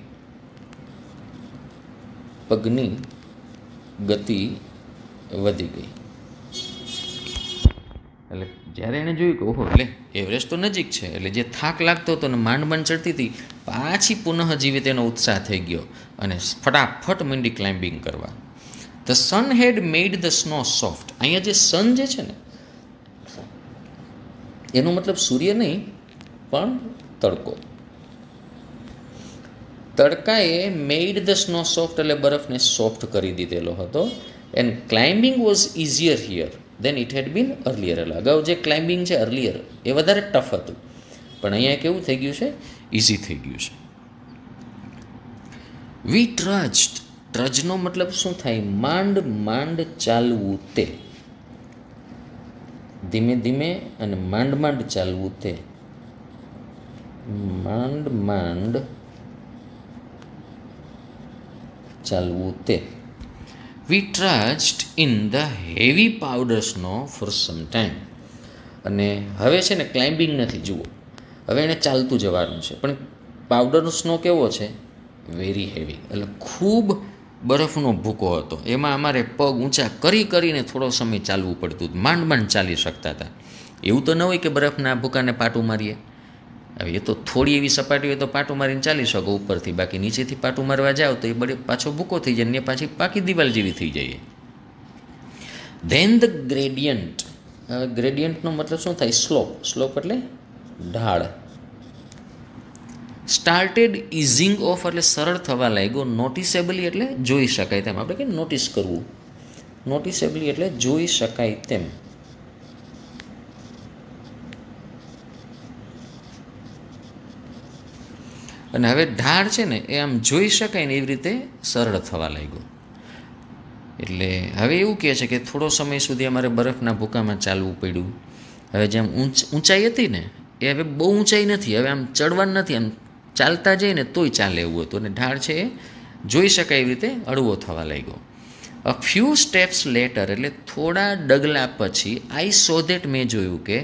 પગની ગતિ વધી ગઈ. એટલે જ્યારે એણે જોયું કે, ઓહો એટલે એવરેસ્ટ તો નજીક છે. એટલે જે થાક લાગતો હતો ને માંડ માંડ ચડતી હતી, પાછી પુનઃ જીવિત એનો ઉત્સાહ થઈ ગયો અને ફટાફટ મીંડી ક્લાઇમ્બિંગ કરવા. The sun had made the snow soft અહીંયા જે સન જે છે ને, એનો મતલબ સૂર્ય નહીં, પણ તડકો. તડકાએ મેડ ધ સ્નો સોફ્ટ એટલે બરફને સોફ્ટ કરી દીધેલો હતો. And climbing was easier here than it had been earlier એટલે અગાઉ જે ક્લાઇમ્બિંગ છે અર્લિયર એ વધારે ટફ હતું. પણ અહીંયા કેવું થઈ ગયું છે? ઇઝી થઈ ગયું છે. વી ટ્રજડ ટ્રજનો મતલબ શું થાય? માંડ માંડ ચાલવું તે. ધીમે ધીમે અને માંડ માંડ ચાલવું તે. માંડ માંડ ચાલવું તે. We trust in the heavy powder snow for some time અને હવે છે ને ક્લાઇમ્બિંગ નથી, જુઓ. હવે એને ચાલતું જવાનું છે. પણ પાવડરનો સ્નો કેવો છે? વેરી હેવી એટલે ખૂબ બરફનો ભૂકો હતો. એમાં અમારે પગ ઊંચા કરી કરીને થોડો સમય ચાલવું પડતું હતું. માંડ માંડ ચાલી શકતા હતા. એવું તો ન હોય કે બરફના ભૂકાને પાટું મારીએ. હવે એ તો થોડી એવી સપાટી હોય તો પાટું મારીને ચાલી શકો ઉપરથી. બાકી નીચેથી પાટું મારવા જાઓ તો એ બળે પાછો ભૂકો થઈ જાય ને પાછી પાકી દિવાલ જેવી થઈ જાય ધેન ધ ગ્રેડિયન્ટ. ગ્રેડિયન્ટનો મતલબ શું થાય? સ્લોપ. સ્લોપ એટલે ઢાળ. સ્ટાર્ટેડ ઇઝિંગ ઓફ એટલે સરળ થવા લાગ્યો. નોટિસેબલી એટલે જોઈ શકાય તેમ. આપણે કે નોટિસ કરવું. નોટિસેબલી એટલે જોઈ શકાય તેમ. અને હવે ઢાળ છે ને, એ આમ જોઈ શકાય ને એવી રીતે સરળ થવા લાગ્યો. એટલે હવે એવું કહે છે કે થોડો સમય સુધી અમારે બરફના ભૂકામાં ચાલવું પડ્યું. હવે જેમ ઊંચ, ઊંચાઈ હતી ને, એ હવે બહુ ઊંચાઈ નથી. હવે આમ ચડવાનું નથી. આમ ચાલતા જઈએ ને તોય ચાલે એવું હતું અને ઢાળ છે એ, જોઈ શકાય એવી રીતે હળવો થવા લાગ્યો. અ ફ્યુ સ્ટેપ્સ લેટર એટલે થોડા ડગલા પછી આઈ સો દેટ મેં જોયું કે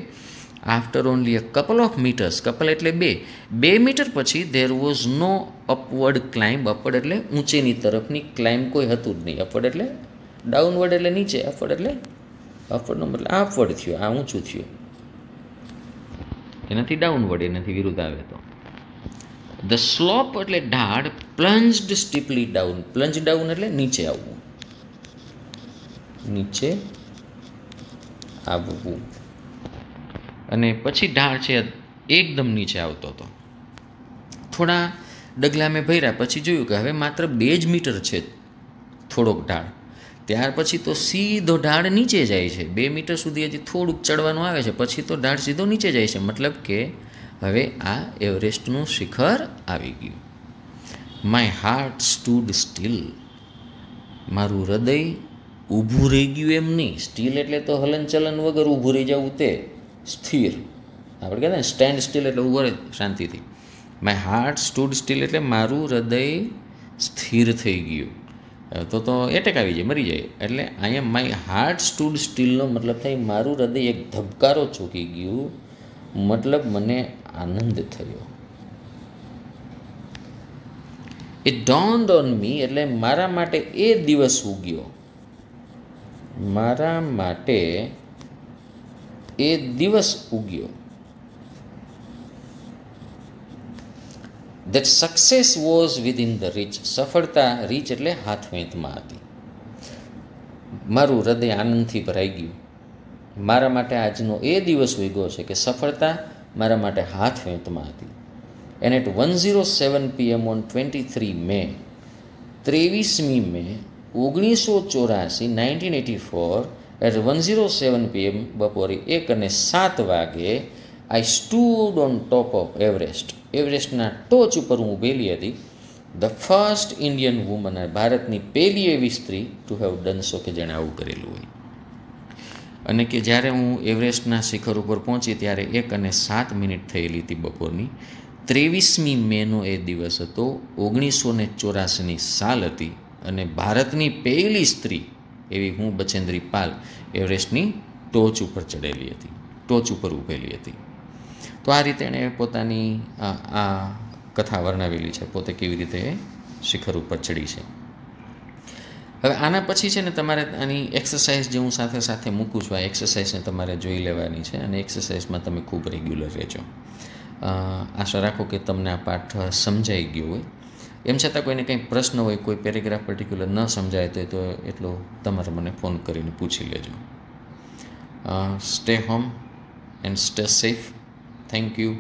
after only a couple of metres couple એટલે બે બે મીટર પછી there was no upward climb upward એટલે ઊંચેની તરફની ક્લાઇમ્બ કોઈ હતું જ નહીં. અપવર્ડ એટલે ડાઉનવર્ડ એટલે નીચે અપવર્ડ એટલે અપવર્ડનો મતલબ આ અપવર્ડ થયું, આ ઊંચું થયું. એનાથી ડાઉનવર્ડ એનાથી વિરુદ્ધ આવે તો. ધ સ્લોપ એટલે ઢાળ પ્લન્જડ સ્ટીપલી ડાઉન પ્લન્જ ડાઉન એટલે નીચે આવવું. નીચે આવવું. અને પછી ઢાળ છે એકદમ નીચે આવતો હતો. થોડા ડગલા મેં ભર્યા, પછી જોયું કે હવે માત્ર બે જ મીટર છે થોડોક ઢાળ. ત્યાર પછી તો સીધો ઢાળ નીચે જાય છે. બે મીટર સુધી હજી થોડુંક ચડવાનું આવે છે, પછી તો ઢાળ સીધો નીચે જાય છે. મતલબ કે હવે આ એવરેસ્ટનું શિખર આવી ગયું. માય હાર્ટ સ્ટૂડ સ્ટીલ મારું હૃદય ઊભું રહી ગયું એમ નહીં. સ્ટીલ એટલે તો હલનચલન વગર ઊભું રહી જવું તે સ્થિર. આપણે કહેતા ને સ્ટેન્ડ સ્ટીલ એટલે ઊભો રહે, શાંતિથી. માય હાર્ટ સ્ટૂડ સ્ટીલ એટલે મારું હૃદય સ્થિર થઈ ગયું. તો તો એટેક આવી જાય, મરી જાય. એટલે અહીંયા માય હાર્ટ સ્ટૂડ સ્ટીલનો મતલબ થાય, મારું હૃદય એક ધબકારો ચૂકી ગયું. મતલબ મને આનંદ થયો. એ ડોન્ડ ઓન મી એટલે મારા માટે એ દિવસ ઉગ્યો. મારા માટે એ દિવસ ઉગ્યો. That success was within the reach સફળતા રીચ એટલે હાથ વેંતમાં હતી. મારું હૃદય આનંદથી ભરાઈ ગયું. મારા માટે આજનો એ દિવસ ઉગ્યો છે કે સફળતા મારા માટે હાથ વેંતમાં હતી. And at one zero seven PM on twenty three May, ત્રેવીસમી મે, ઓગણીસો ચોરાસી, nineteen eighty four, at one zero seven PM બપોરે એક અને સાત વાગે, I stood on top of Everest. એવરેસ્ટના ટોચ ઉપર હું ઊભેલી હતી. ધ ફર્સ્ટ ઇન્ડિયન વુમન ભારતની પહેલી એવી સ્ત્રી ટુ હેવ ડન સો કે જેણે આવું કરેલું હોય. અને કે જ્યારે હું એવરેસ્ટના શિખર ઉપર પહોંચી ત્યારે એક અને સાત મિનિટ થયેલી હતી બપોરની. ત્રેવીસમી મેનો એ દિવસ હતો, ઓગણીસો ને ચોરાસીની સાલ હતી અને ભારતની પહેલી સ્ત્રી એવી હું બચેન્દ્રી પાલ એવરેસ્ટની ટોચ ઉપર ચડેલી હતી, ટોચ ઉપર ઊભેલી હતી. તો આ રીતે એણે પોતાની આ કથા વર્ણવેલી છે, પોતે કેવી રીતે શિખર ઉપર ચડી છે. હવે આના પછી છે ને તમારે આની એક્સરસાઇઝ જે હું સાથે સાથે મૂકું છું, આ એક્સરસાઇઝને તમારે જોઈ લેવાની છે અને એક્સરસાઇઝમાં તમે ખૂબ રેગ્યુલર રહેજો. આશા રાખો કે તમને આ પાઠ સમજાઈ ગયો હોય. એમ છતાં કોઈને કંઈ પ્રશ્ન હોય, કોઈ પેરેગ્રાફ પર્ટિક્યુલર ન સમજાય તો એટલો તમારે મને ફોન કરીને પૂછી લેજો. Stay home and stay safe thank you.